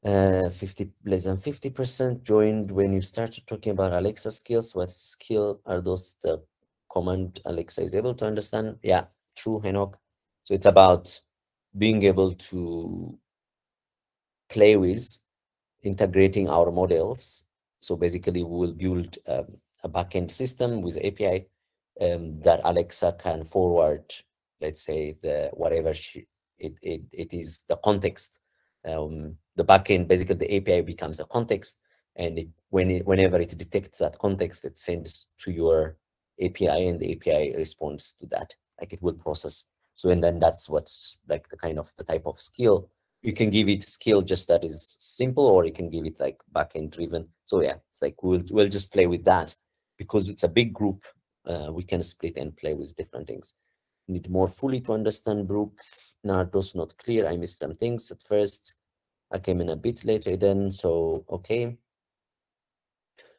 Speaker 18: Uh, 50 less than 50% joined when you started talking about Alexa skills. What skill are those the command Alexa is able to understand? Yeah, true, Henok. So it's about being able to play with integrating our models. So basically we will build um, a backend system with API um, that Alexa can forward, let's say the whatever she, it, it, it is the context. Um, the backend, basically the API becomes a context and it, when it, whenever it detects that context, it sends to your API and the API responds to that, like it will process. So, and then that's what's like the kind of the type of skill. You can give it skill just that is simple, or you can give it like backend driven. So yeah, it's like we'll we'll just play with that because it's a big group. Uh, we can split and play with different things need more fully to understand Brooke. Nardos not clear. I missed some things at first. I came in a bit later then, so okay.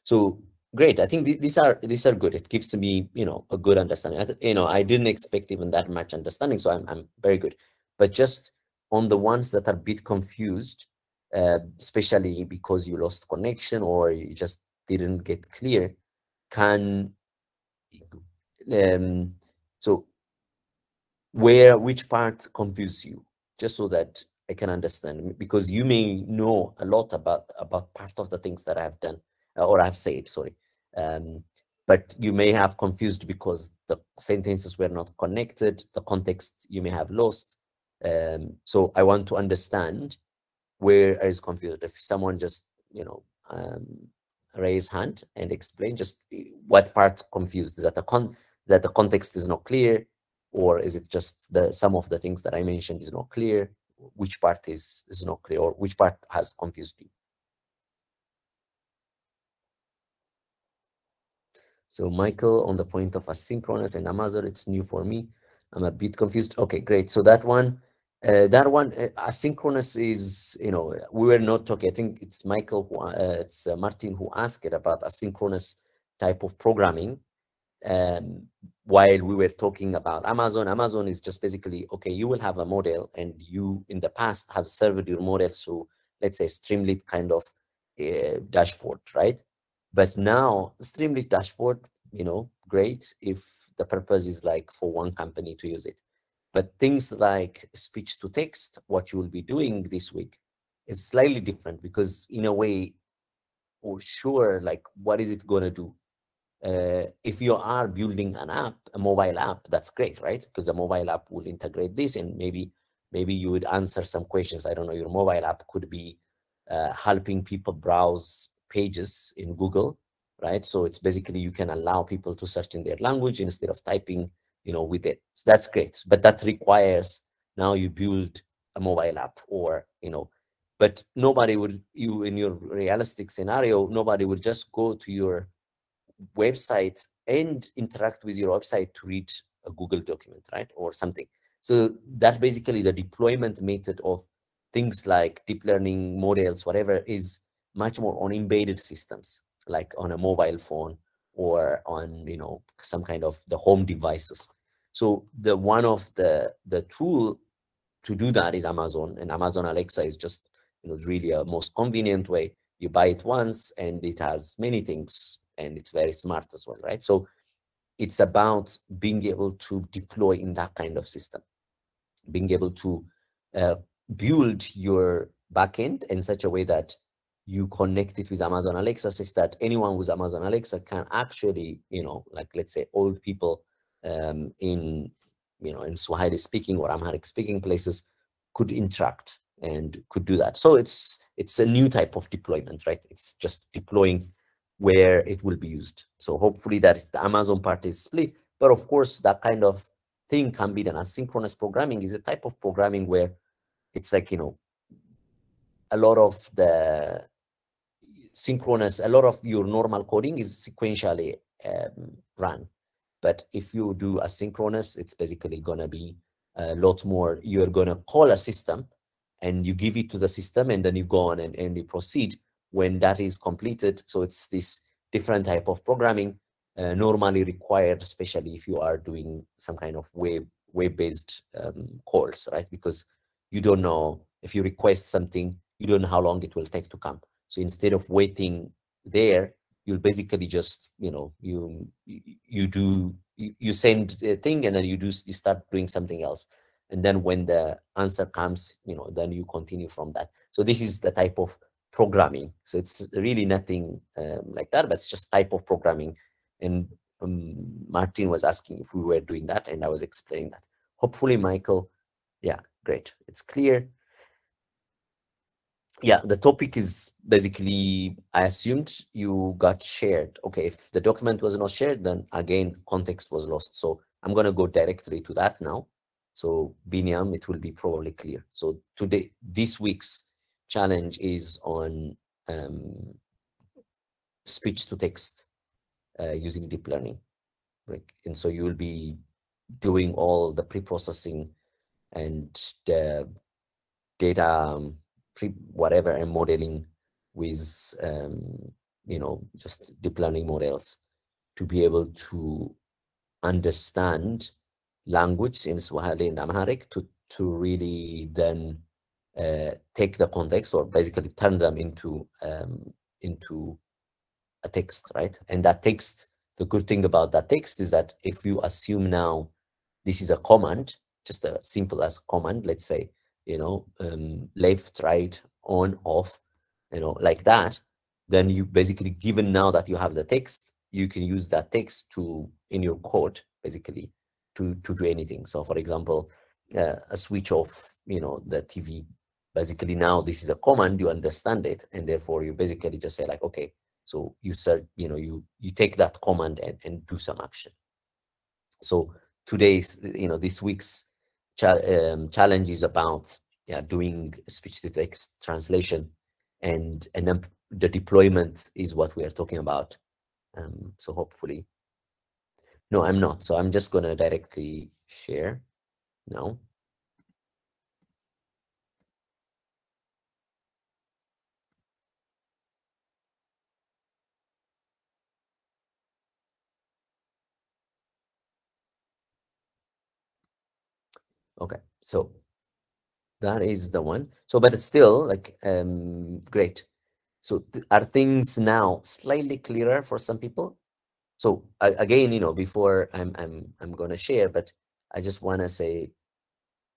Speaker 18: So great. I think th these are these are good. It gives me, you know, a good understanding. I you know, I didn't expect even that much understanding, so I'm I'm very good. But just on the ones that are a bit confused, uh, especially because you lost connection or you just didn't get clear, can um, so where which part confuses you just so that i can understand because you may know a lot about about part of the things that i have done uh, or i've said sorry um, but you may have confused because the sentences were not connected the context you may have lost. Um, so i want to understand where is confused. If someone just you know um, raise hand and explain just eh, what part confused? Is that the con that the context is not clear? Or is it just the some of the things that I mentioned is not clear? Which part is is not clear, or which part has confused you? So Michael, on the point of asynchronous and Amazon, it's new for me. I'm a bit confused. Okay, great. So that one, uh, that one, uh, asynchronous is, you know, we were not talking. I think it's Michael, who, uh, it's uh, Martin who asked about asynchronous type of programming. Um, while we were talking about Amazon, Amazon is just basically, okay, you will have a model and you in the past have served your model So let's say, Streamlit kind of uh, dashboard, right? But now Streamlit dashboard, you know, great if the purpose is like for one company to use it. But things like speech to text, what you will be doing this week is slightly different because in a way, or sure, like what is it gonna do? Uh, if you are building an app, a mobile app, that's great, right? Because the mobile app will integrate this and maybe maybe you would answer some questions. I don't know, your mobile app could be uh, helping people browse pages in Google, right? So it's basically you can allow people to search in their language instead of typing, you know, with it. So that's great. But that requires now you build a mobile app or, you know, but nobody would, you in your realistic scenario, nobody would just go to your website and interact with your website to read a Google document, right? Or something. So that basically the deployment method of things like deep learning models, whatever, is much more on embedded systems, like on a mobile phone or on, you know, some kind of the home devices. So the one of the the tool to do that is Amazon, and Amazon Alexa is just you know really a most convenient way. You buy it once, and it has many things, and it's very smart as well, right? So it's about being able to deploy in that kind of system, being able to uh, build your backend in such a way that you connect it with Amazon Alexa such that anyone with Amazon Alexa can actually, you know, like let's say old people um, in, you know, in Swahili speaking or Amharic speaking places could interact and could do that. So it's it's a new type of deployment, right? It's just deploying where it will be used. So hopefully that is the Amazon part is split. But of course, that kind of thing can be done. Asynchronous programming is a type of programming where it's like, you know, a lot of the synchronous, a lot of your normal coding is sequentially um, run. But if you do asynchronous, it's basically going to be a lot more. You're going to call a system and you give it to the system and then you go on and, and you proceed when that is completed. So it's this different type of programming uh, normally required, especially if you are doing some kind of web web-based um, calls, right? Because you don't know if you request something, you don't know how long it will take to come. So instead of waiting there, you'll basically just, you know, you you do you, send a thing and then you do you start doing something else. And then when the answer comes, you know, then you continue from that. So this is the type of programming. So it's really nothing um, like that, but it's just type of programming. And um, Martin was asking if we were doing that, and I was explaining that. Hopefully, Michael, yeah, great. It's clear yeah, the topic is basically, I assumed you got shared. Okay, if the document was not shared, then again, context was lost. So I'm going to go directly to that now. So Biniam, it will be probably clear. So today, this week's challenge is on um, speech to text uh, using deep learning. Right? And so you will be doing all the pre-processing and the data um, pre whatever and modeling with um, you know just deep learning models to be able to understand language in Swahili and Amharic to to really then uh, take the context or basically turn them into um, into a text, right? And that text, the good thing about that text is that if you assume now this is a command, just as simple as command, let's say, you know, um, left, right, on, off, you know, like that, then you basically, given now that you have the text, you can use that text to, in your code, basically, to, to do anything. So for example, uh, a switch off, you know, the TV, basically now this is a command, you understand it, and therefore you basically just say like, okay, so you search, you know, you, you take that command and, and do some action. So today's, you know, this week's cha um, challenge is about yeah, doing speech to text translation and and the deployment is what we are talking about. Um, so hopefully No, I'm not. So I'm just gonna directly share now. Okay, so that is the one. So, but it's still like um great. So th- are things now slightly clearer for some people? So a- again, you know, before I'm I'm I'm gonna share, but I just wanna say,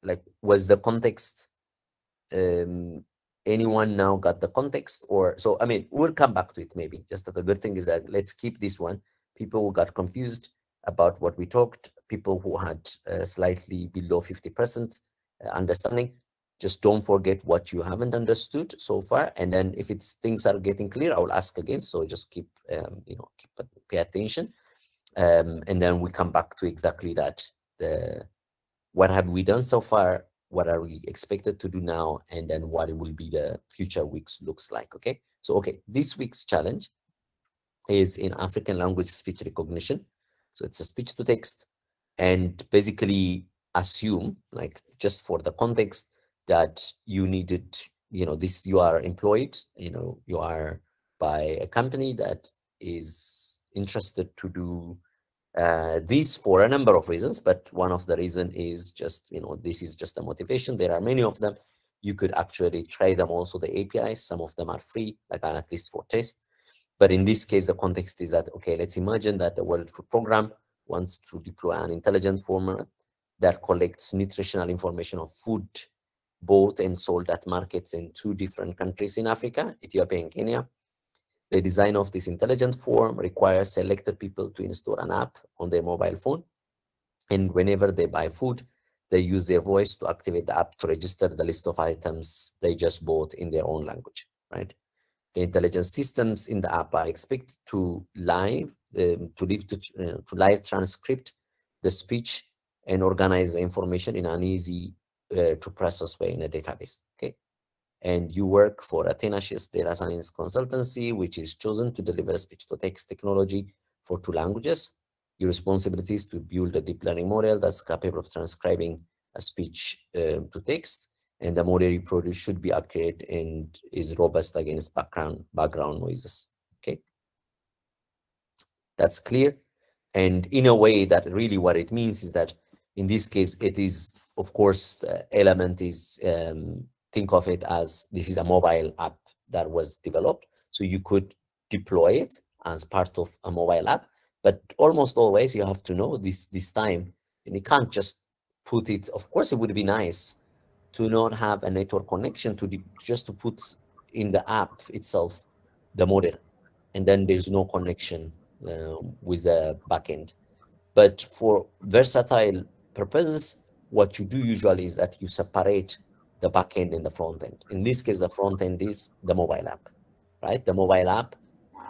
Speaker 18: like, was the context um anyone now got the context or so i mean we'll come back to it maybe just that the good thing is that let's keep this one people got confused about what we talked people who had uh, slightly below 50 percent uh, understanding. Just don't forget what you haven't understood so far and then if it's things are getting clear i will ask again. So just keep um, you know keep pay attention. Um, and then we come back to exactly that the what have we done so far? What are we expected to do now? And then what will be the future weeks looks like okay? So okay this week's challenge is in african language speech recognition. So it's a speech to text and basically assume like just for the context that you needed you know this you are employed you know you are by a company that is interested to do uh, this for a number of reasons, but one of the reason is just, you know, this is just a motivation. There are many of them. You could actually try them also, the APIs. Some of them are free, like at least for test. But in this case, the context is that, okay, let's imagine that the World Food Program wants to deploy an intelligent format that collects nutritional information of food bought and sold at markets in two different countries in Africa, Ethiopia and Kenya. The design of this intelligent form requires selected people to install an app on their mobile phone. And whenever they buy food, they use their voice to activate the app to register the list of items they just bought in their own language, right? The intelligence systems in the app are expected to live um, to live to, uh, to live transcript the speech and organize the information in an easy uh, to process way in a database. Okay, and you work for a data science consultancy, which is chosen to deliver speech-to-text technology for two languages. Your responsibility is to build a deep learning model that's capable of transcribing a speech uh, to text, and the model you produce should be accurate and is robust against background background noises. Okay, that's clear. And in a way, that really what it means is that in this case, it is of course the element is um, think of it as this is a mobile app that was developed. So you could deploy it as part of a mobile app, but almost always you have to know this this time, and you can't just put it. Of course, it would be nice to not have a network connection to the, just to put in the app itself the model, and then there's no connection with the backend. But for versatile purposes, what you do usually is that you separate the backend and the front end. In this case, the front end is the mobile app, right? The mobile app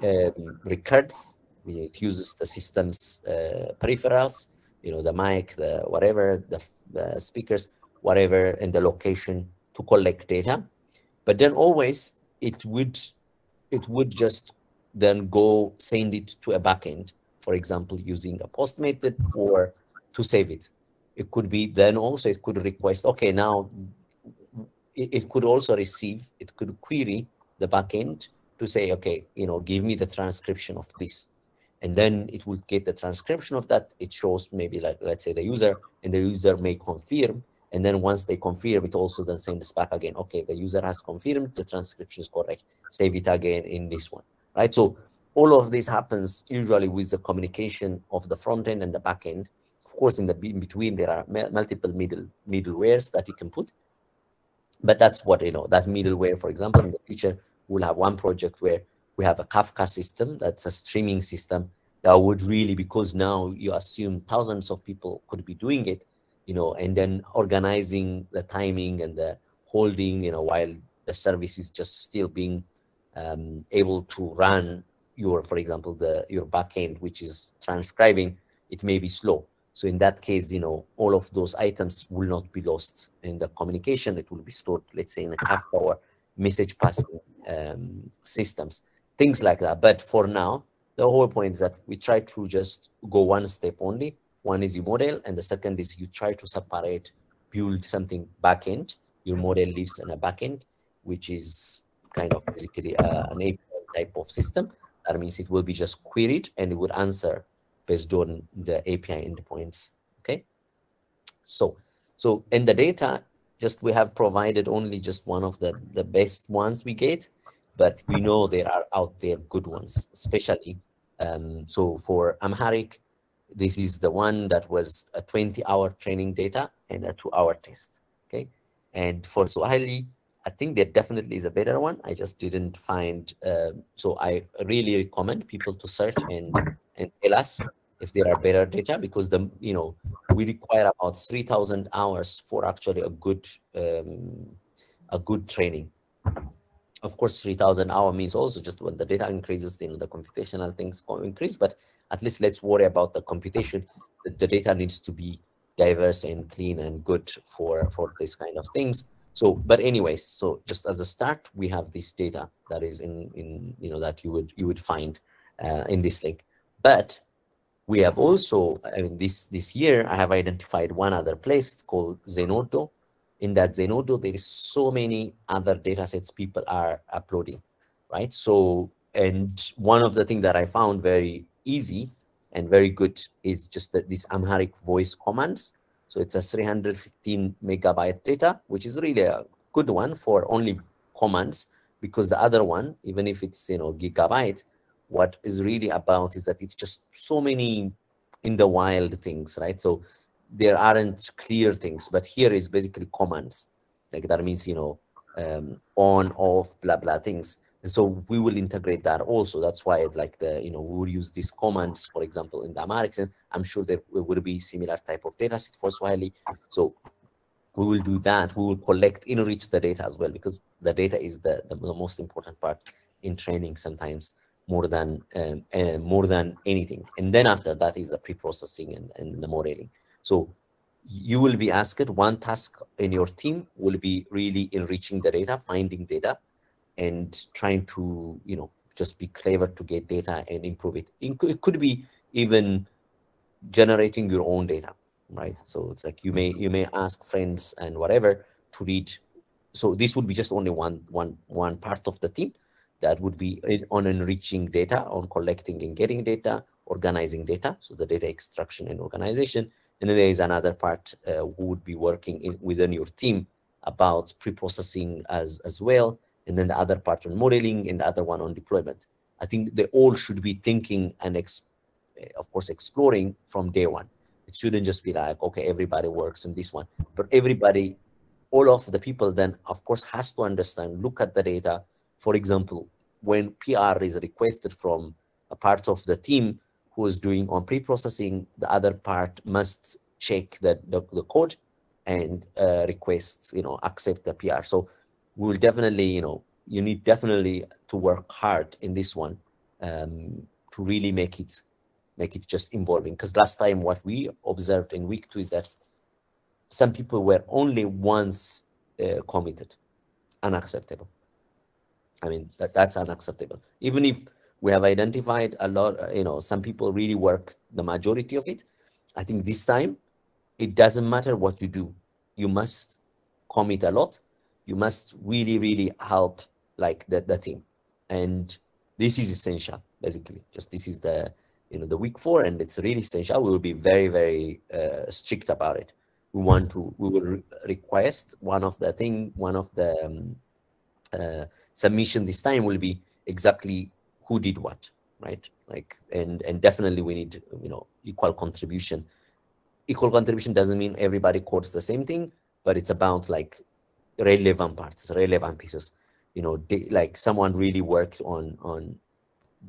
Speaker 18: um, records, it uses the system's uh, peripherals, you know, the mic, the whatever, the, the speakers, whatever, and the location to collect data. But then always it would it would just then go send it to a backend, for example, using a post method or to save it. It could be then also it could request, okay, now it, it could also receive, it could query the backend to say, okay, you know, give me the transcription of this. And then it would get the transcription of that. It shows maybe like, let's say the user and the user may confirm. And then once they confirm, it also then sends back again. Okay, the user has confirmed the transcription is correct. Save it again in this one, right? So all of this happens usually with the communication of the front end and the back end. Of course, in the in between, there are multiple middle middlewares that you can put but that's what you know that middleware for example in the future we'll have one project where we have a kafka system that's a streaming system that would really because now you assume thousands of people could be doing it you know and then organizing the timing and the holding you know while the service is just still being um, able to run your for example the your backend which is transcribing it may be slow so in that case, you know, all of those items will not be lost in the communication. It will be stored, let's say, in a or message passing um, systems, things like that. But for now, the whole point is that we try to just go one step only. One is your model, and the second is you try to separate, build something backend. Your model lives in a backend, which is kind of basically uh, an API type of system. That means it will be just queried and it would answer based on the API endpoints. Okay. So, so in the data, just we have provided only just one of the, the best ones we get, but we know there are out there good ones, especially. Um, so for Amharic, this is the one that was a 20 hour training data and a two hour test. Okay. And for Swahili, I think there definitely is a better one. I just didn't find. Uh, so I really recommend people to search and and tell us if there are better data because the you know we require about 3,000 hours for actually a good um, a good training. Of course, 3,000 hour means also just when the data increases, you know, the computational things increase. But at least let's worry about the computation. The, the data needs to be diverse and clean and good for for this kind of things. So, but anyways, so just as a start, we have this data that is in in you know that you would you would find uh, in this link. But we have also, I mean, this this year I have identified one other place called Zenodo. In that Zenodo, there is so many other data sets people are uploading, right? So, and one of the things that I found very easy and very good is just that these Amharic voice commands. So it's a 315 megabyte data, which is really a good one for only commands because the other one, even if it's, you know, gigabyte, what is really about is that it's just so many in the wild things, right? So there aren't clear things, but here is basically commands. Like that means, you know, um, on, off, blah, blah things. And so we will integrate that also. That's why like the, you know, we will use these commands, for example, in the Amharic sense. I'm sure there will be similar type of data set for Swahili. So we will do that. We will collect, enrich the data as well, because the data is the, the, the most important part in training sometimes more than um, uh, more than anything. And then after that is the pre-processing and, and the modeling. So you will be asked one task in your team will be really enriching the data, finding data, and trying to, you know, just be clever to get data and improve it. It could be even generating your own data, right? So it's like you may you may ask friends and whatever to read. So this would be just only one one one part of the team that would be on enriching data, on collecting and getting data, organizing data, so the data extraction and organization. And then there is another part uh, who would be working in, within your team about pre-processing as, as well. And then the other part on modeling and the other one on deployment. I think they all should be thinking and, of course, exploring from day one. It shouldn't just be like, okay, everybody works in this one, but everybody, all of the people then, of course, has to understand, look at the data, for example, when PR is requested from a part of the team who is doing on pre-processing, the other part must check the, the, the code and uh, request, you know, accept the PR. So we will definitely, you know, you need definitely to work hard in this one um, to really make it make it just involving. Because last time what we observed in week two is that some people were only once uh, committed, unacceptable. I mean, that, that's unacceptable. Even if we have identified a lot, uh, you know, some people really work the majority of it. I think this time, it doesn't matter what you do. You must commit a lot. You must really, really help like the, the team. And this is essential, basically. Just this is the, you know, the week four, and it's really essential. We will be very, very uh, strict about it. We want to, we will re request one of the thing, one of the um, uh, submission this time will be exactly who did what, right? Like, and and definitely we need you know equal contribution. Equal contribution doesn't mean everybody quotes the same thing, but it's about like relevant parts, relevant pieces. You know, like someone really worked on on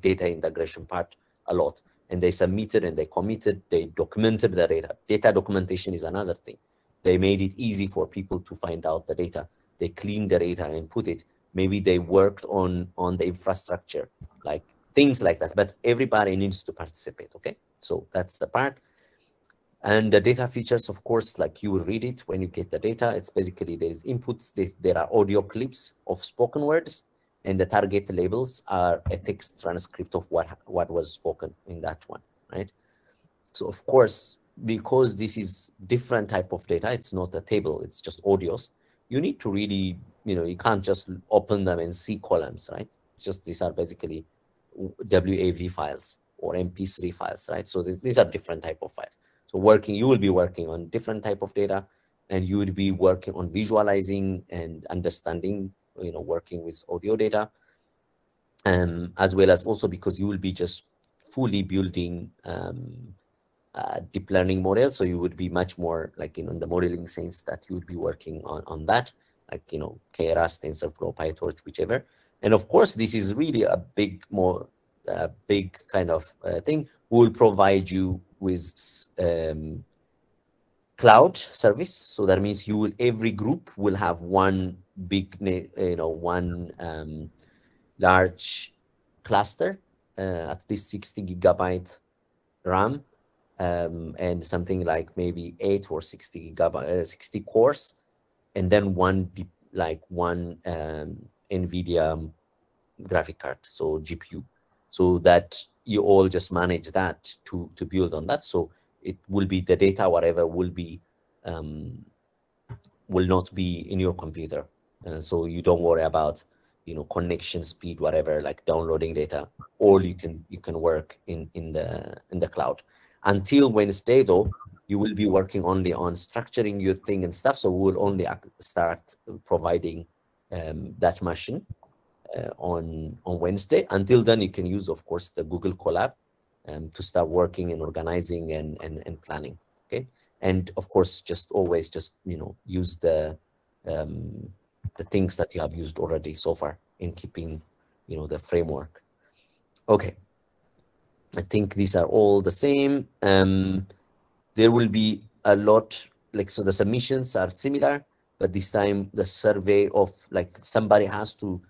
Speaker 18: data integration part a lot, and they submitted and they committed, they documented the data. Data documentation is another thing. They made it easy for people to find out the data. They cleaned the data and put it maybe they worked on on the infrastructure like things like that but everybody needs to participate okay so that's the part and the data features of course like you will read it when you get the data it's basically there's inputs there are audio clips of spoken words and the target labels are a text transcript of what what was spoken in that one, right? So of course, because this is different type of data, it's not a table, it's just audios. You need to really, you know, you can't just open them and see columns, right? It's just these are basically WAV files or MP3 files, right? So th these are different type of files. So working, you will be working on different type of data and you would be working on visualizing and understanding, you know, working with audio data. Um, as well as also because you will be just fully building um, deep learning model. So you would be much more like, you know, in the modeling sense that you would be working on, on that, like, you know, Keras, TensorFlow, PyTorch, whichever. And of course, this is really a big, more a big kind of uh, thing. Will provide you with um, cloud service. So that means you will, every group will have one big, you know, one um, large cluster, uh, at least 60 gigabyte RAM, um, and something like maybe eight or 60 gigabyte, uh, 60 cores, and then one like one um, NVIDIA graphic card, so GPU, so that you all just manage that to to build on that. So it will be the data, whatever will be, um, will not be in your computer. Uh, so you don't worry about, you know, connection speed, whatever, like downloading data, or you can you can work in in the in the cloud. Until Wednesday, though, you will be working only on structuring your thing and stuff. So we will only start providing um, that machine uh, on on Wednesday. Until then, you can use, of course, the Google Colab um, to start working and organizing and, and, and planning. Okay. And of course, just always just, you know, use the, um, the things that you have used already so far in keeping, you know, the framework. Okay. I think these are all the same. Um, there will be a lot, like, so the submissions are similar, but this time the survey of like somebody has to,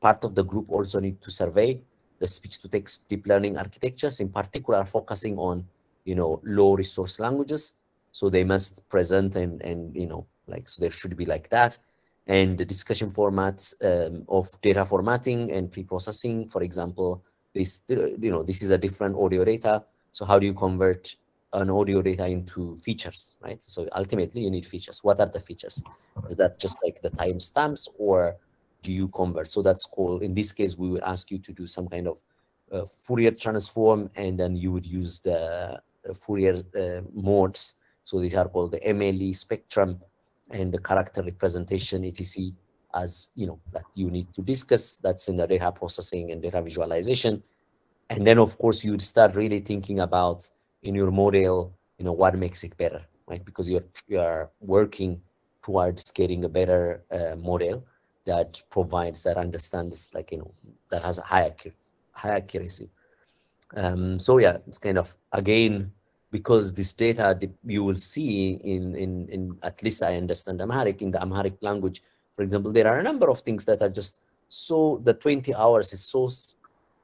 Speaker 18: part of the group also need to survey the speech-to-text deep learning architectures, in particular focusing on, you know, low resource languages. So they must present and, and you know, like, so there should be like that. And the discussion formats um, of data formatting and pre-processing, for example, this, you know, this is a different audio data. So how do you convert an audio data into features, right? So ultimately you need features. What are the features? Is that just like the timestamps or do you convert? So that's called, in this case, we would ask you to do some kind of uh, Fourier transform, and then you would use the uh, Fourier uh, modes. So these are called the MLE spectrum and the character representation, etc. As you know, that you need to discuss. That's in the data processing and data visualization. And then, of course, you would start really thinking about in your model, you know, what makes it better, right? Because you're you are working towards getting a better uh, model that provides that understands like you know that has a high high accuracy. Um, so yeah it's kind of again because this data you will see in in in at least i understand amharic in the amharic language for example there are a number of things that are just so the 20 hours is so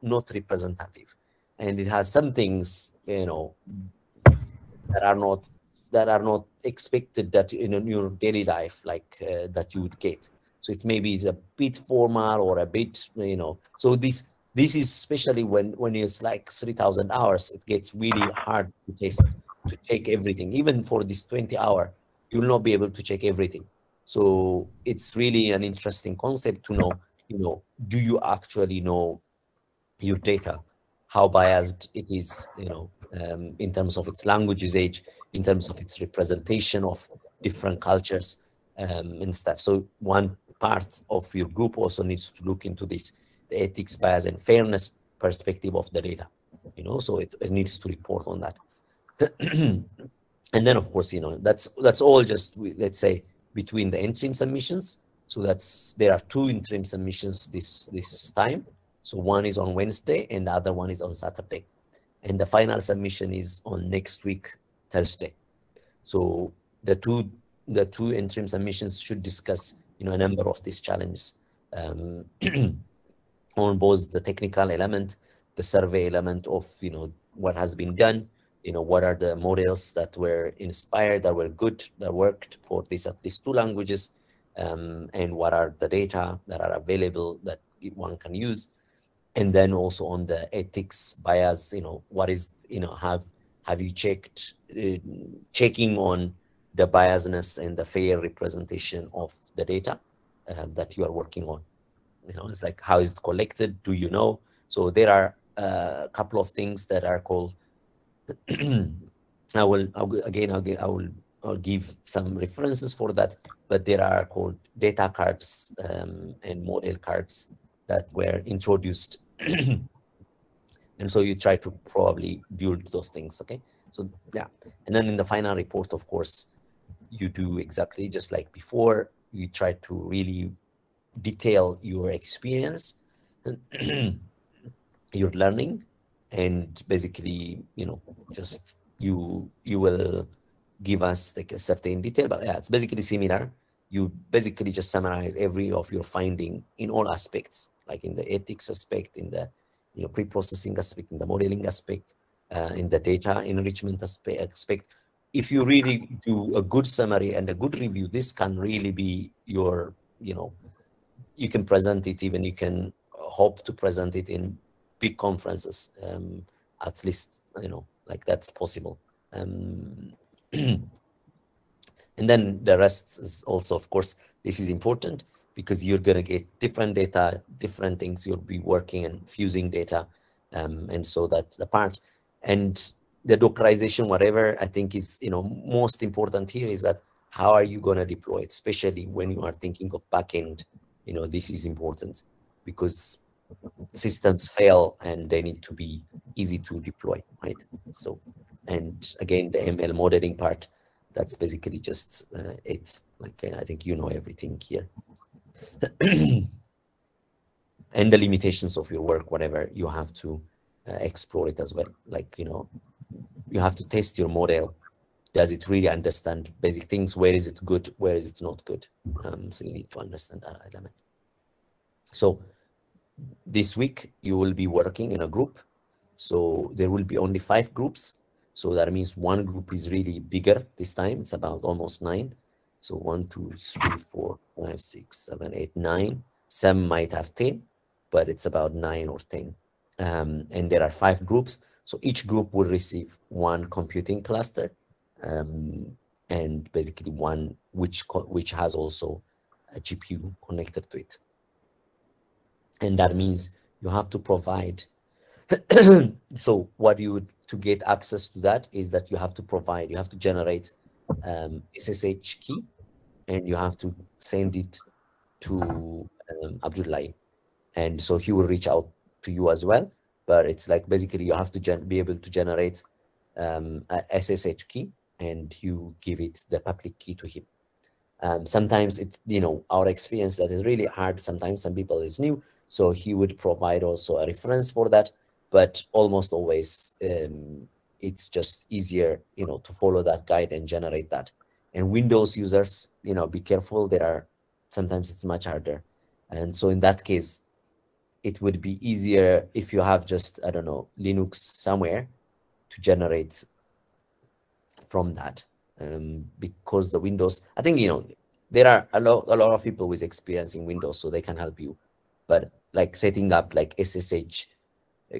Speaker 18: not representative. And it has some things you know that are not that are not expected that in your daily life like uh, that you would get so it maybe is a bit formal or a bit, you know, so this this is especially when when it's like 3000 hours, it gets really hard to test, to check everything. Even for this 20 hour, you will not be able to check everything. So it's really an interesting concept to know, you know, do you actually know your data, how biased it is, you know, um, in terms of its language usage, in terms of its representation of different cultures um, and stuff. So one part of your group also needs to look into this the ethics bias and fairness perspective of the data you know so it, it needs to report on that. And then of course you know that's that's all just let's say between the interim submissions. So that's there are two interim submissions this this time. So one is on wednesday and the other one is on saturday. And the final submission is on next week thursday. So the two the two interim submissions should discuss you know, a number of these challenges. Um, on both the technical element, the survey element of, you know, what has been done, you know, what are the models that were inspired, that were good, that worked for these at least two languages, um, and what are the data that are available that one can use. And then also on the ethics bias you know what is you know have have you checked uh, checking on the biasness and the fair representation of the data uh, that you are working on. You know it's like how is it collected? Do you know? So there are uh, a couple of things that are called I will, I'll, again I'll, I will I'll give some references for that but there are called data cards um, and model cards that were introduced. And so you try to probably build those things okay? So yeah. And then in the final report of course you do exactly just like before you try to really detail your experience your learning and basically you know just you you will give us like a certain detail. But yeah it's basically similar. You basically just summarize every of your finding in all aspects like in the ethics aspect in the you know pre-processing aspect in the modeling aspect uh, in the data enrichment aspect if you really do a good summary and a good review this can really be your you know you can present it even you can hope to present it in big conferences um, at least you know like that's possible. Um, and then the rest is also of course this is important because you're going to get different data different things. You'll be working and fusing data um, and so that's the part. And the dockerization whatever i think is you know most important here is that how are you going to deploy it especially when you are thinking of backend you know this is important because systems fail and they need to be easy to deploy right? So and again the ml modeling part that's basically just uh, it. Like i think you know everything here. And the limitations of your work whatever you have to uh, explore it as well. Like you know you have to test your model. Does it really understand basic things? Where is it good? Where is it not good? Um, so you need to understand that element. So this week you will be working in a group. So there will be only five groups. So that means one group is really bigger this time. It's about almost nine. So one two three four five six seven eight nine. Some might have 10 but it's about nine or 10 um, and there are five groups so each group will receive one computing cluster um, and basically one which which has also a gpu connected to it. And that means you have to provide so what you would to get access to that is that you have to provide you have to generate um, ssh key and you have to send it to um, abdullah and so he will reach out to you as well but it's like basically you have to be able to generate um, a ssh key and you give it the public key to him um, sometimes it you know our experience that is really hard sometimes some people is new so he would provide also a reference for that, but almost always um, it's just easier, you know, to follow that guide and generate that. And Windows users, you know, be careful. There are sometimes it's much harder. And so in that case, it would be easier if you have just, I don't know, Linux somewhere to generate from that. Um, because the Windows, I think, you know, there are a lot, a lot of people with experience in Windows, so they can help you. But like setting up like SSH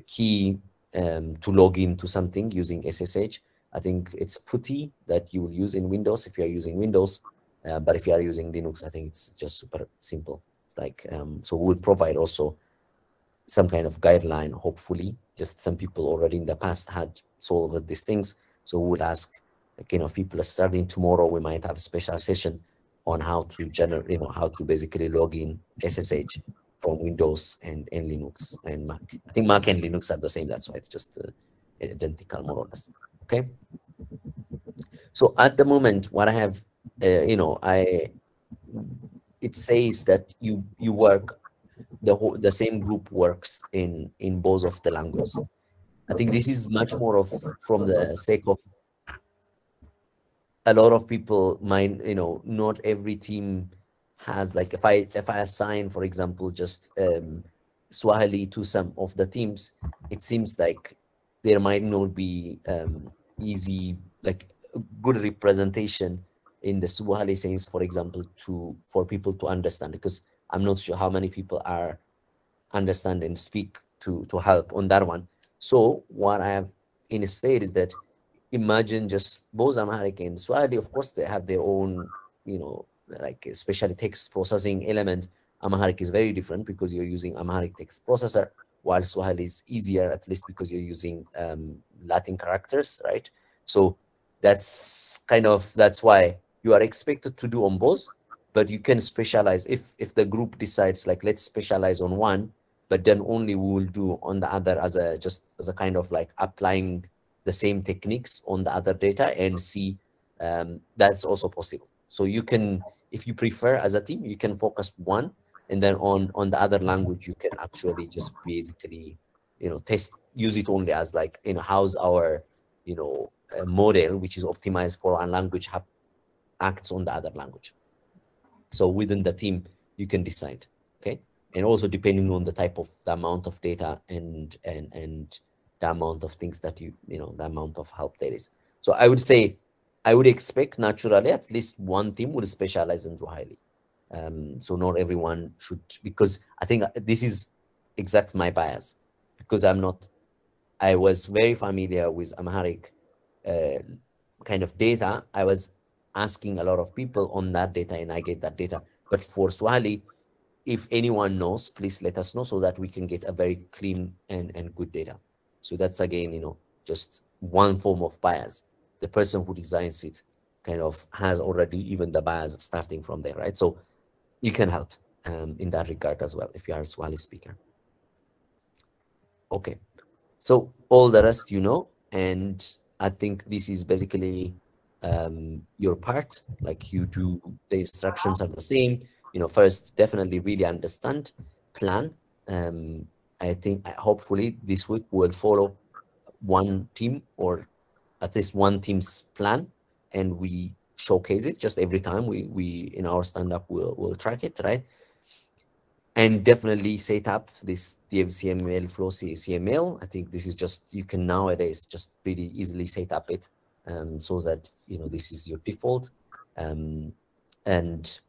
Speaker 18: key um, to log into something using SSH. I think it's PuTTY that you will use in Windows if you are using Windows. Uh, but if you are using Linux, I think it's just super simple. It's like um, so we'll provide also some kind of guideline. Hopefully, just some people already in the past had solved these things. So we would ask, like, you know, people are starting tomorrow, we might have a special session on how to generate, you know, how to basically log in SSH from Windows and, and Linux and Mac. I think Mac and Linux are the same. That's why it's just uh, identical more or less. Okay. So at the moment, what I have, uh, you know, I it says that you you work the whole the same group works in in both of the languages. I think this is much more of from the sake of a lot of people mind you know not every team has like if I if I assign, for example, just um, Swahili to some of the teams, it seems like there might not be um, easy like good representation in the Swahili sense, for example, to for people to understand because I'm not sure how many people are understand and speak to to help on that one. So what I have instead is that imagine just both Amharic and Swahili, of course, they have their own, you know, like especially text processing element. Amharic is very different because you're using Amharic text processor, while Swahili is easier, at least because you're using um, Latin characters, right? So that's kind of that's why you are expected to do on both, but you can specialize if if the group decides like let's specialize on one, but then only we will do on the other as a just as a kind of like applying the same techniques on the other data and see um, that's also possible. So you can, if you prefer as a team, you can focus one and then on, on the other language, you can actually just basically, you know, test, use it only as like, you know, how's our, you know, model, which is optimized for one language have, acts on the other language. So within the team, you can decide, okay? And also depending on the type of the amount of data and, and, and the amount of things that you, you know, the amount of help there is. So I would say, I would expect naturally at least one team would specialize in Swahili. Um, so not everyone should, because I think this is exact my bias, because I'm not, I was very familiar with Amharic uh, kind of data. I was asking a lot of people on that data and I get that data. But for Swahili, if anyone knows, please let us know so that we can get a very clean and, and good data. So that's again, you know, just one form of bias. The person who designs it kind of has already even the bias starting from there, right? So you can help um, in that regard as well if you are a Swahili speaker. Okay, so all the rest you know, and I think this is basically um, your part. Like you do, the instructions are the same. You know, first definitely really understand, plan, um, I think hopefully this week we'll follow one team or at least one team's plan and we showcase it just every time we we in our stand-up we'll, we'll track it right and definitely set up this DVC MLflow CML. I think this is just, you can nowadays just pretty easily set up it um, so that, you know, this is your default. Um, and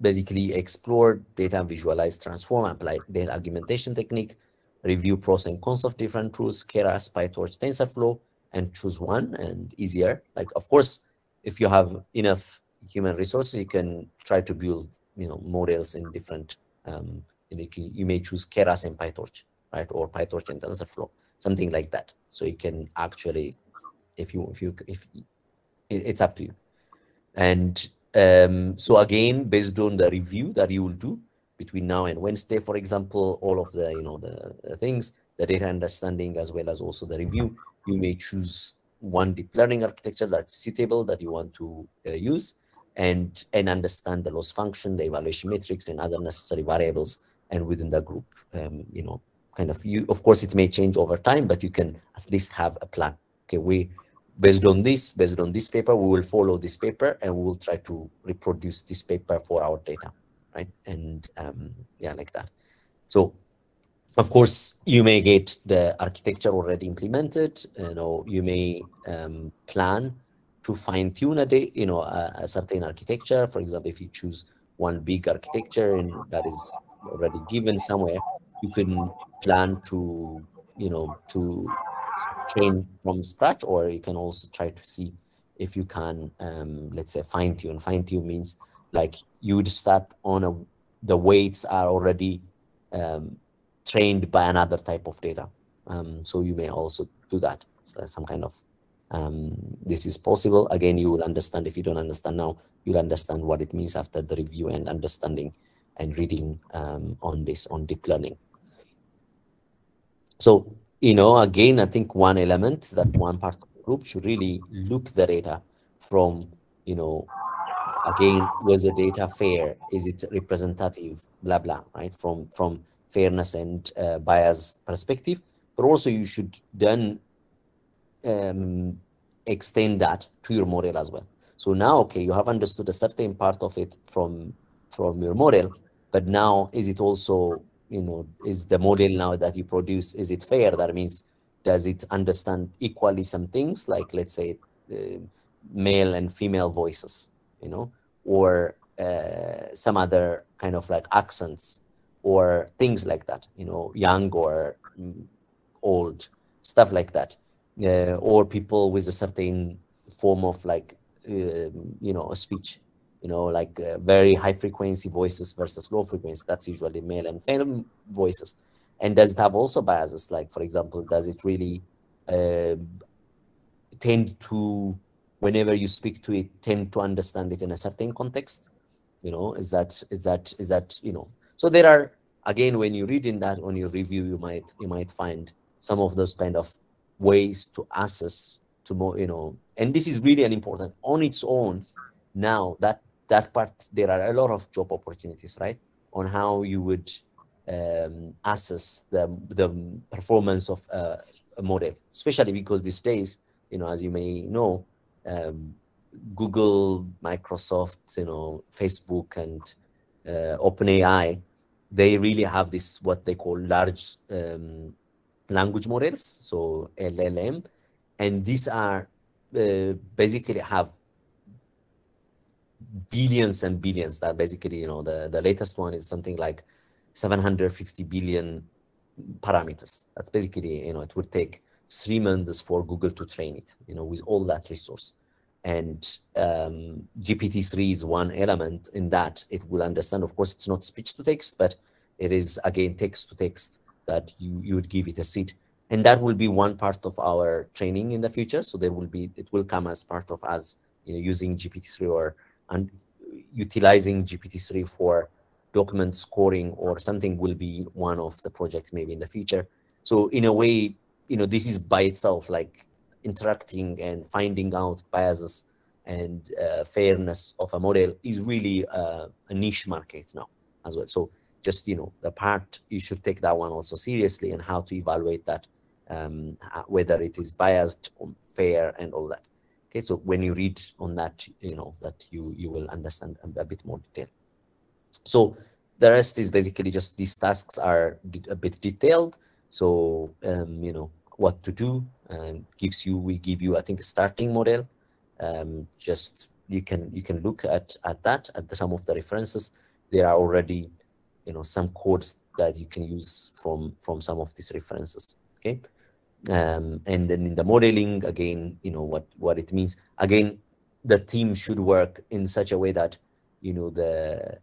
Speaker 18: basically explore data, visualize, transform, apply data augmentation technique, review pros and cons of different tools, Keras, PyTorch, TensorFlow, and choose one and easier. Like, of course, if you have enough human resources, you can try to build, you know, models in different, um, you, can, you may choose Keras and PyTorch, right? Or PyTorch and TensorFlow, something like that. So you can actually, if you, if you, if it's up to you. And um, so again, based on the review that you will do between now and Wednesday, for example, all of the, you know, the, the things, the data understanding, as well as also the review, you may choose one deep learning architecture that's suitable that you want to uh, use and, and understand the loss function, the evaluation metrics and other necessary variables and within the group, um, you know, kind of you, of course, it may change over time, but you can at least have a plan. Okay, we based on this, based on this paper, we will follow this paper and we will try to reproduce this paper for our data, right? And um, yeah, like that. So of course, you may get the architecture already implemented, you know, you may um, plan to fine tune a day, you know, a, a certain architecture. For example, if you choose one big architecture and that is already given somewhere, you can plan to, you know, to train from scratch, or you can also try to see if you can, um, let's say, fine tune. Fine tune means like you would start on a, the weights are already um, trained by another type of data. Um, so you may also do that. So that's some kind of, um, this is possible. Again, you will understand if you don't understand now, you'll understand what it means after the review and understanding and reading um, on this, on deep learning. So you know, again, I think one element that one part of the group should really look the data from, you know, again, was the data fair? Is it representative? Blah, blah, right? From, from fairness and uh, bias perspective. But also you should then um, extend that to your model as well. So now, okay, you have understood a certain part of it from, from your model, but now is it also you know, is the model now that you produce, is it fair? That means, does it understand equally some things, like let's say uh, male and female voices, you know, or uh, some other kind of like accents or things like that, you know, young or mm, old, stuff like that. Uh, or people with a certain form of like, uh, you know, a speech, you know, like uh, very high frequency voices versus low frequency. That's usually male and female voices. And does it have also biases? Like, for example, does it really uh, tend to, whenever you speak to it, tend to understand it in a certain context? You know, is that, is that, is that, you know, so there are, again, when you read in that, on your review, you might, you might find some of those kind of ways to assess to more, you know, and this is really an important on its own. Now that that part, there are a lot of job opportunities, right? On how you would um, assess the the performance of a model, especially because these days, you know, as you may know, um, Google, Microsoft, you know, Facebook, and uh, OpenAI, they really have this what they call large um, language models, so LLM, and these are uh, basically have billions and billions. That basically, you know, the the latest one is something like 750 billion parameters. That's basically, you know, it would take three months for Google to train it, you know, with all that resource. And um, GPT-3 is one element in that it will understand. Of course, it's not speech to text, but it is again text to text that you you would give it a seed, and that will be one part of our training in the future. So there will be it will come as part of us you know, using GPT-3 or and utilizing GPT-3 for document scoring or something will be one of the projects maybe in the future. So in a way, you know, this is by itself like interacting and finding out biases and uh, fairness of a model is really uh, a niche market now as well. So just, you know, the part you should take that one also seriously and how to evaluate that, um, whether it is biased or fair and all that. Okay, so when you read on that, you know, that you, you will understand a, a bit more detail. So the rest is basically just these tasks are a bit detailed. So, um, you know, what to do and gives you, we give you, I think, a starting model. Um, just you can you can look at at that at the, some of the references. There are already, you know, some codes that you can use from from some of these references. Okay, um, and then in the modeling again, you know what what it means. Again, the team should work in such a way that you know the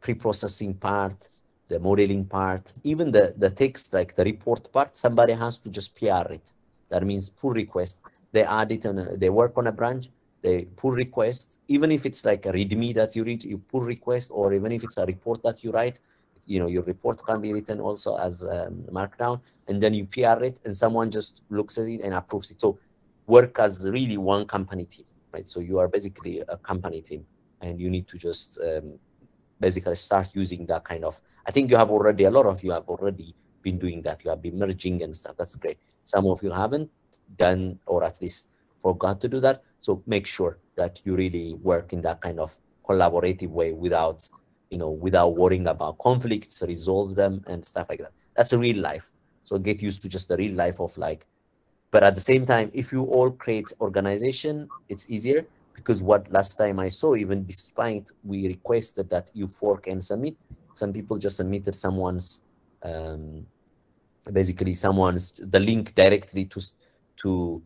Speaker 18: pre-processing part, the modeling part, even the, the text, like the report part, somebody has to just PR it. That means pull request. They add it and they work on a branch, they pull request, even if it's like a README that you read, you pull request, or even if it's a report that you write, you know, your report can be written also as um, markdown, and then you PR it, and someone just looks at it and approves it. So work as really one company team, right? So you are basically a company team, and you need to just um, basically start using that kind of i think you have already a lot of you have already been doing that you have been merging and stuff that's great some of you haven't done or at least forgot to do that so make sure that you really work in that kind of collaborative way without you know without worrying about conflicts resolve them and stuff like that that's a real life so get used to just the real life of like but at the same time if you all create organization it's easier because what last time I saw, even despite we requested that you fork and submit, some people just submitted someone's, um, basically someone's, the link directly to, to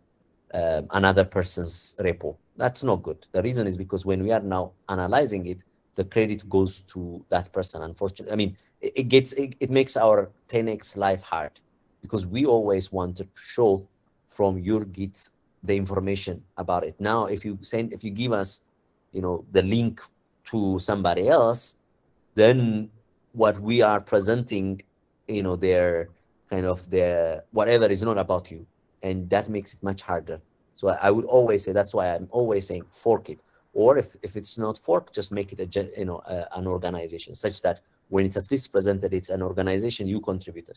Speaker 18: um, another person's repo. That's not good. The reason is because when we are now analyzing it, the credit goes to that person. Unfortunately, I mean, it, it gets, it, it makes our 10x life hard because we always want to show from your Git the information about it. Now, if you send, if you give us, you know, the link to somebody else, then what we are presenting, you know, their kind of their whatever is not about you, and that makes it much harder. So I, I would always say that's why I'm always saying fork it, or if if it's not fork, just make it a you know a, an organization such that when it's at least presented, it's an organization you contributed.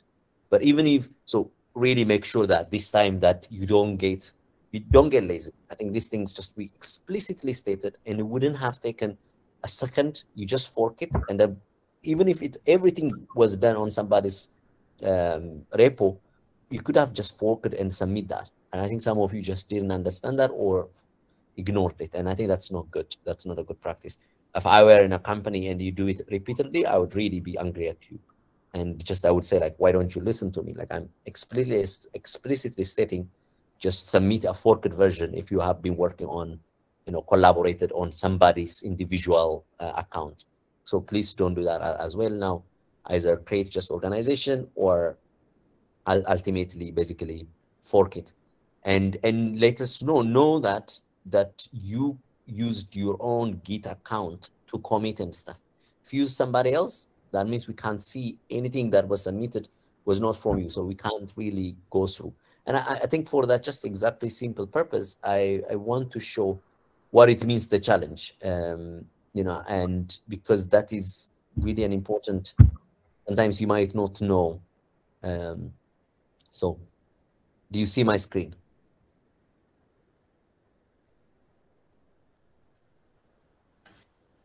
Speaker 18: But even if so, really make sure that this time that you don't get you don't get lazy. I think these things just be explicitly stated, and it wouldn't have taken a second. You just fork it, and then even if it everything was done on somebody's um, repo, you could have just forked and submit that. And I think some of you just didn't understand that or ignored it, and I think that's not good. That's not a good practice. If I were in a company and you do it repeatedly, I would really be angry at you. and just I would say like, why don't you listen to me? Like I'm explicitly explicitly stating, just submit a forked version if you have been working on, you know, collaborated on somebody's individual uh, account. So please don't do that as well now. Either create just organization or ultimately basically fork it, and and let us know know that that you used your own Git account to commit and stuff. If you use somebody else, that means we can't see anything that was submitted was not from you. So we can't really go through. And I, I think for that just exactly simple purpose, I, I want to show what it means the challenge. Um, you know, and because that is really an important, sometimes you might not know. Um, so do you see my screen?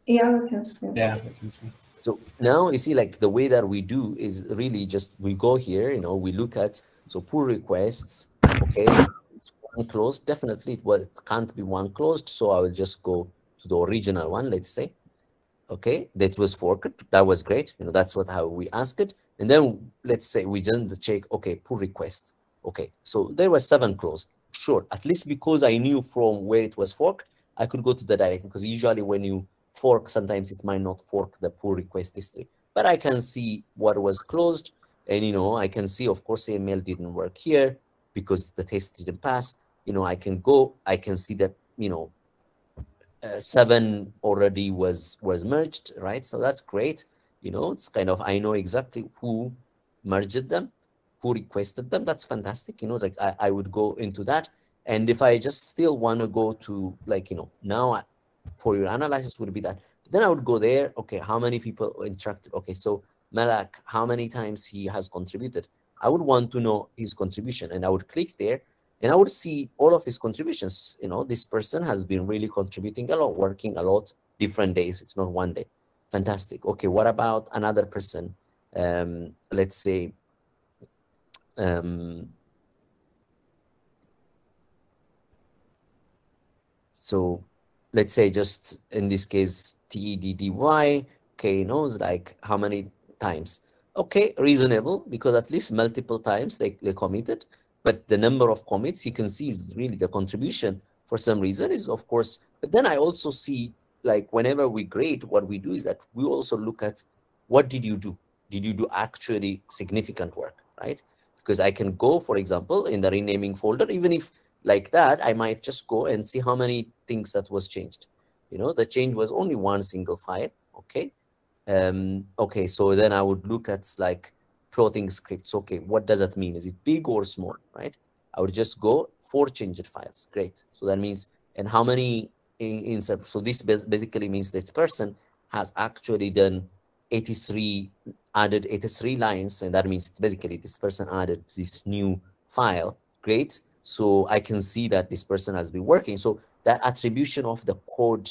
Speaker 12: Yeah, we can see.
Speaker 7: Yeah, we can see.
Speaker 18: So now you see like the way that we do is really just we go here, you know, we look at so pull requests, okay, it's one closed. Definitely it, was, it can't be one closed, so I will just go to the original one, let's say. Okay, that was forked. That was great. You know, that's what how we ask it. And then let's say we didn't check, okay, pull request. Okay, so there were seven closed. Sure, at least because I knew from where it was forked, I could go to the direction because usually when you fork, sometimes it might not fork the pull request history. But I can see what was closed. And, you know, I can see, of course, CML didn't work here because the test didn't pass. You know, I can go, I can see that, you know, uh, seven already was was merged, right? So that's great. You know, it's kind of, I know exactly who merged them, who requested them. That's fantastic. You know, like I, I would go into that. And if I just still want to go to like, you know, now for your analysis would be that. Then I would go there. Okay, how many people interacted? Okay, so Malak, how many times he has contributed? I would want to know his contribution, and I would click there, and I would see all of his contributions. You know, this person has been really contributing a lot, working a lot, different days. It's not one day. Fantastic. Okay, what about another person? Um, let's say, um, so let's say just in this case, TDDY, okay, knows like how many times. Okay, reasonable, because at least multiple times they, they committed, but the number of commits you can see is really the contribution for some reason is of course, but then I also see like whenever we grade, what we do is that we also look at what did you do? Did you do actually significant work, right? Because I can go, for example, in the renaming folder, even if like that, I might just go and see how many things that was changed. You know, the change was only one single file. Okay. Um, okay, so then I would look at like plotting scripts. Okay, what does that mean? Is it big or small, right? I would just go four changed files. Great. So that means, and how many insert? So this basically means this person has actually done 83, added 83 lines. And that means basically this person added this new file. Great. So I can see that this person has been working. So that attribution of the code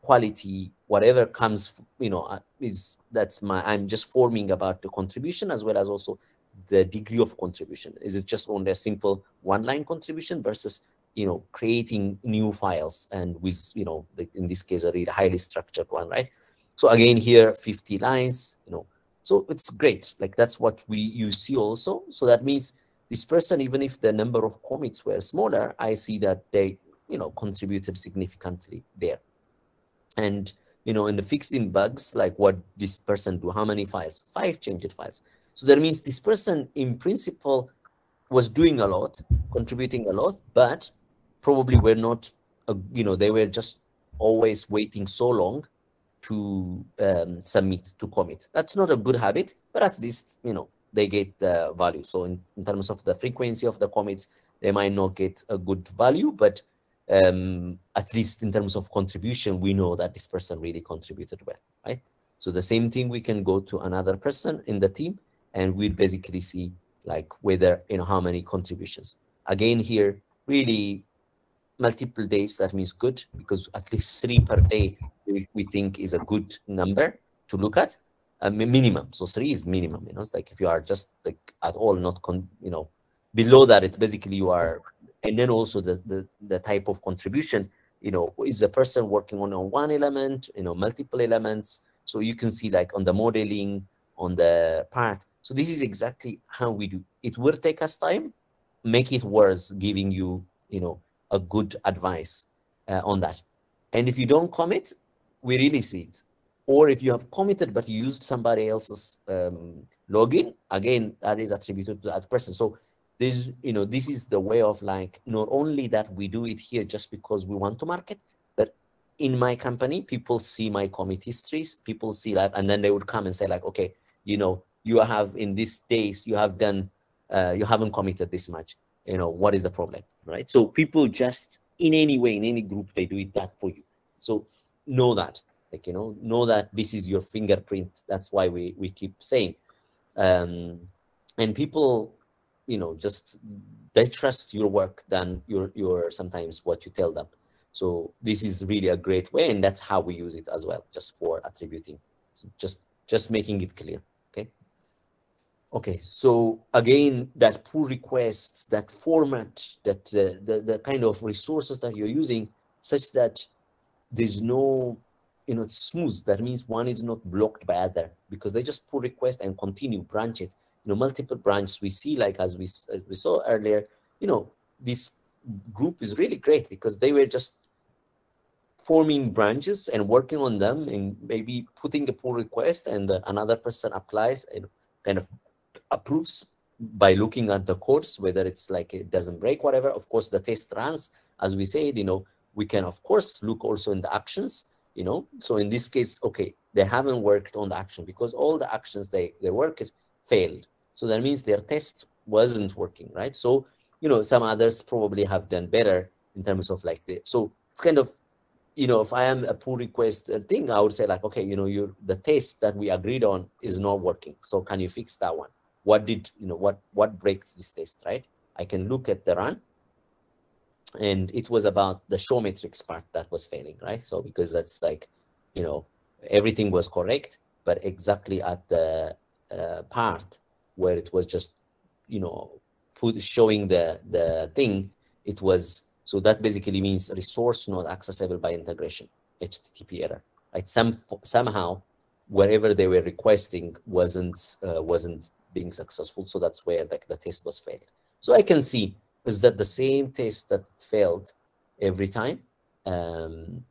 Speaker 18: quality, whatever comes, you know, uh, is that's my, I'm just forming about the contribution as well as also the degree of contribution. Is it just only a simple one line contribution versus, you know, creating new files and with, you know, the, in this case, a really highly structured one, right? So again, here, 50 lines, you know, so it's great. Like that's what we you see also. So that means this person, even if the number of commits were smaller, I see that they, you know, contributed significantly there. And, you know, in the fixing bugs, like what this person do, how many files? Five changed files. So that means this person in principle was doing a lot, contributing a lot, but probably were not, uh, you know, they were just always waiting so long to um, submit, to commit. That's not a good habit, but at least, you know, they get the value. So in, in terms of the frequency of the commits, they might not get a good value, but um, at least in terms of contribution, we know that this person really contributed well, right? So the same thing, we can go to another person in the team and we'll basically see like whether, you know, how many contributions. Again, here, really multiple days, that means good because at least three per day, we, we think is a good number to look at a minimum. So three is minimum. You know, it's like if you are just like at all not con, you know, below that, it's basically you are. And then also the the the type of contribution. You know, is the person working on, on one element? You know, multiple elements. So you can see like on the modeling, on the part. So this is exactly how we do. It will take us time, make it worth giving you, you know, a good advice uh, on that. And if you don't commit, we really see it. Or if you have committed but used somebody else's um, login, again, that is attributed to that person. So this, you know, this is the way of like, not only that we do it here just because we want to market, but in my company, people see my commit histories, people see that, and then they would come and say like, okay, you know, you have in these days, you have done, uh, you haven't committed this much, you know, what is the problem, right? So people just in any way, in any group, they do it that for you. So know that, like, you know, know that this is your fingerprint. That's why we, we keep saying, um, and people, you know, just, they trust your work than your, your, sometimes what you tell them. So this is really a great way. And that's how we use it as well, just for attributing. So just, just making it clear. Okay. Okay, so again, that pull requests, that format, that uh, the, the kind of resources that you're using, such that there's no, you know, smooth. That means one is not blocked by other because they just pull request and continue branch it. You know, multiple branches we see, like as we as we saw earlier, you know, this group is really great because they were just forming branches and working on them and maybe putting a pull request and uh, another person applies and kind of approves by looking at the course, whether it's like it doesn't break, whatever. Of course, the test runs, as we said, you know, we can, of course, look also in the actions, you know. So in this case, okay, they haven't worked on the action because all the actions they, they worked failed. So that means their test wasn't working, right? So, you know, some others probably have done better in terms of like the, so it's kind of, you know, if I am a pull request uh, thing, I would say like, okay, you know, you the test that we agreed on is not working. So can you fix that one? what did you know what what breaks this test right i can look at the run and it was about the show metrics part that was failing right so because that's like you know everything was correct but exactly at the uh, part where it was just you know put showing the the thing it was so that basically means resource not accessible by integration http error right some somehow wherever they were requesting wasn't uh, wasn't being successful. So that's where like the test was failed. So I can see is that the same test that failed every time. Um,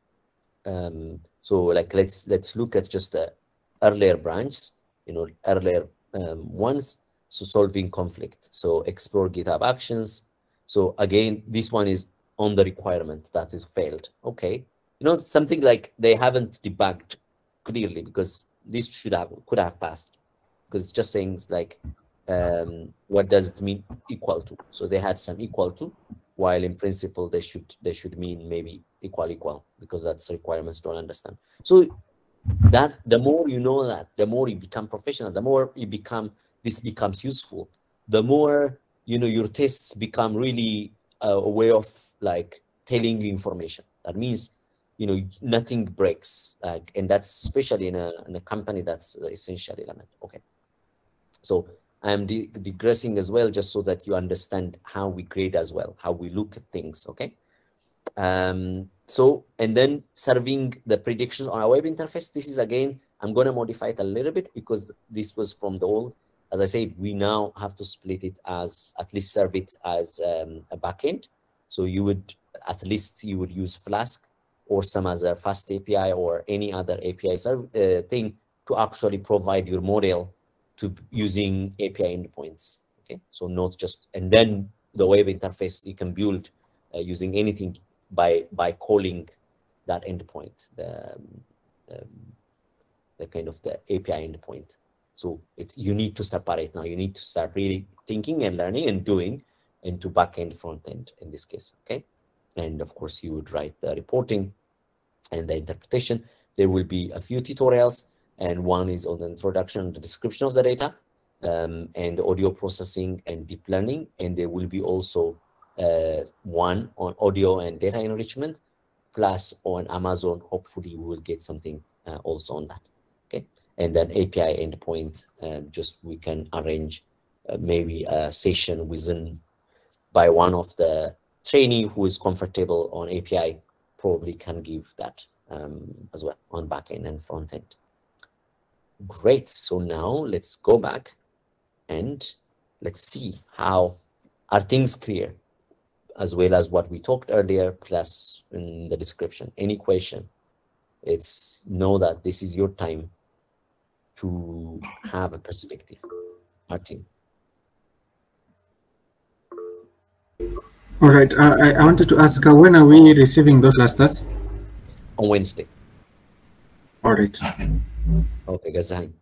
Speaker 18: um, so like let's let's look at just the earlier branch, you know, earlier um, ones. So solving conflict. So explore GitHub actions. So again, this one is on the requirement that it failed. Okay, you know something like they haven't debugged clearly because this should have could have passed because just saying like um, what does it mean? Equal to. So they had some equal to while in principle they should they should mean maybe equal equal because that's requirements don't understand. So that the more you know that the more you become professional the more you become this becomes useful. The more you know your tests become really a way of like telling you information. That means you know nothing breaks like and that's especially in a, in a company that's essentially element. Okay. So I'm de digressing as well, just so that you understand how we grade as well, how we look at things, okay? Um, so, and then serving the predictions on our web interface, this is again, I'm going to modify it a little bit because this was from the old. As I said, we now have to split it as, at least serve it as um, a backend. So you would, at least you would use Flask or some other FastAPI or any other API uh, thing to actually provide your model to using API endpoints. Okay, so not just and then the web interface you can build uh, using anything by by calling that endpoint, the um, the kind of the API endpoint. So it, you need to separate now. You need to start really thinking and learning and doing into back end, front end in this case. Okay, and of course you would write the reporting and the interpretation. There will be a few tutorials and one is on the introduction, the description of the data, um, and audio processing and deep learning. And there will be also uh, one on audio and data enrichment, plus on Amazon, hopefully we will get something uh, also on that. Okay, and then API endpoint, um, just we can arrange uh, maybe a session within by one of the trainee who is comfortable on API probably can give that um, as well on backend and front end. Great. So now let's go back and let's see how are things clear as well as what we talked earlier plus in the description. Any question, it's know that this is your time to have a perspective. Martin.
Speaker 2: All right. Uh, I, I wanted to ask, uh, when are we receiving those clusters?
Speaker 18: On Wednesday.
Speaker 2: All right.
Speaker 18: Okay, Gazahan.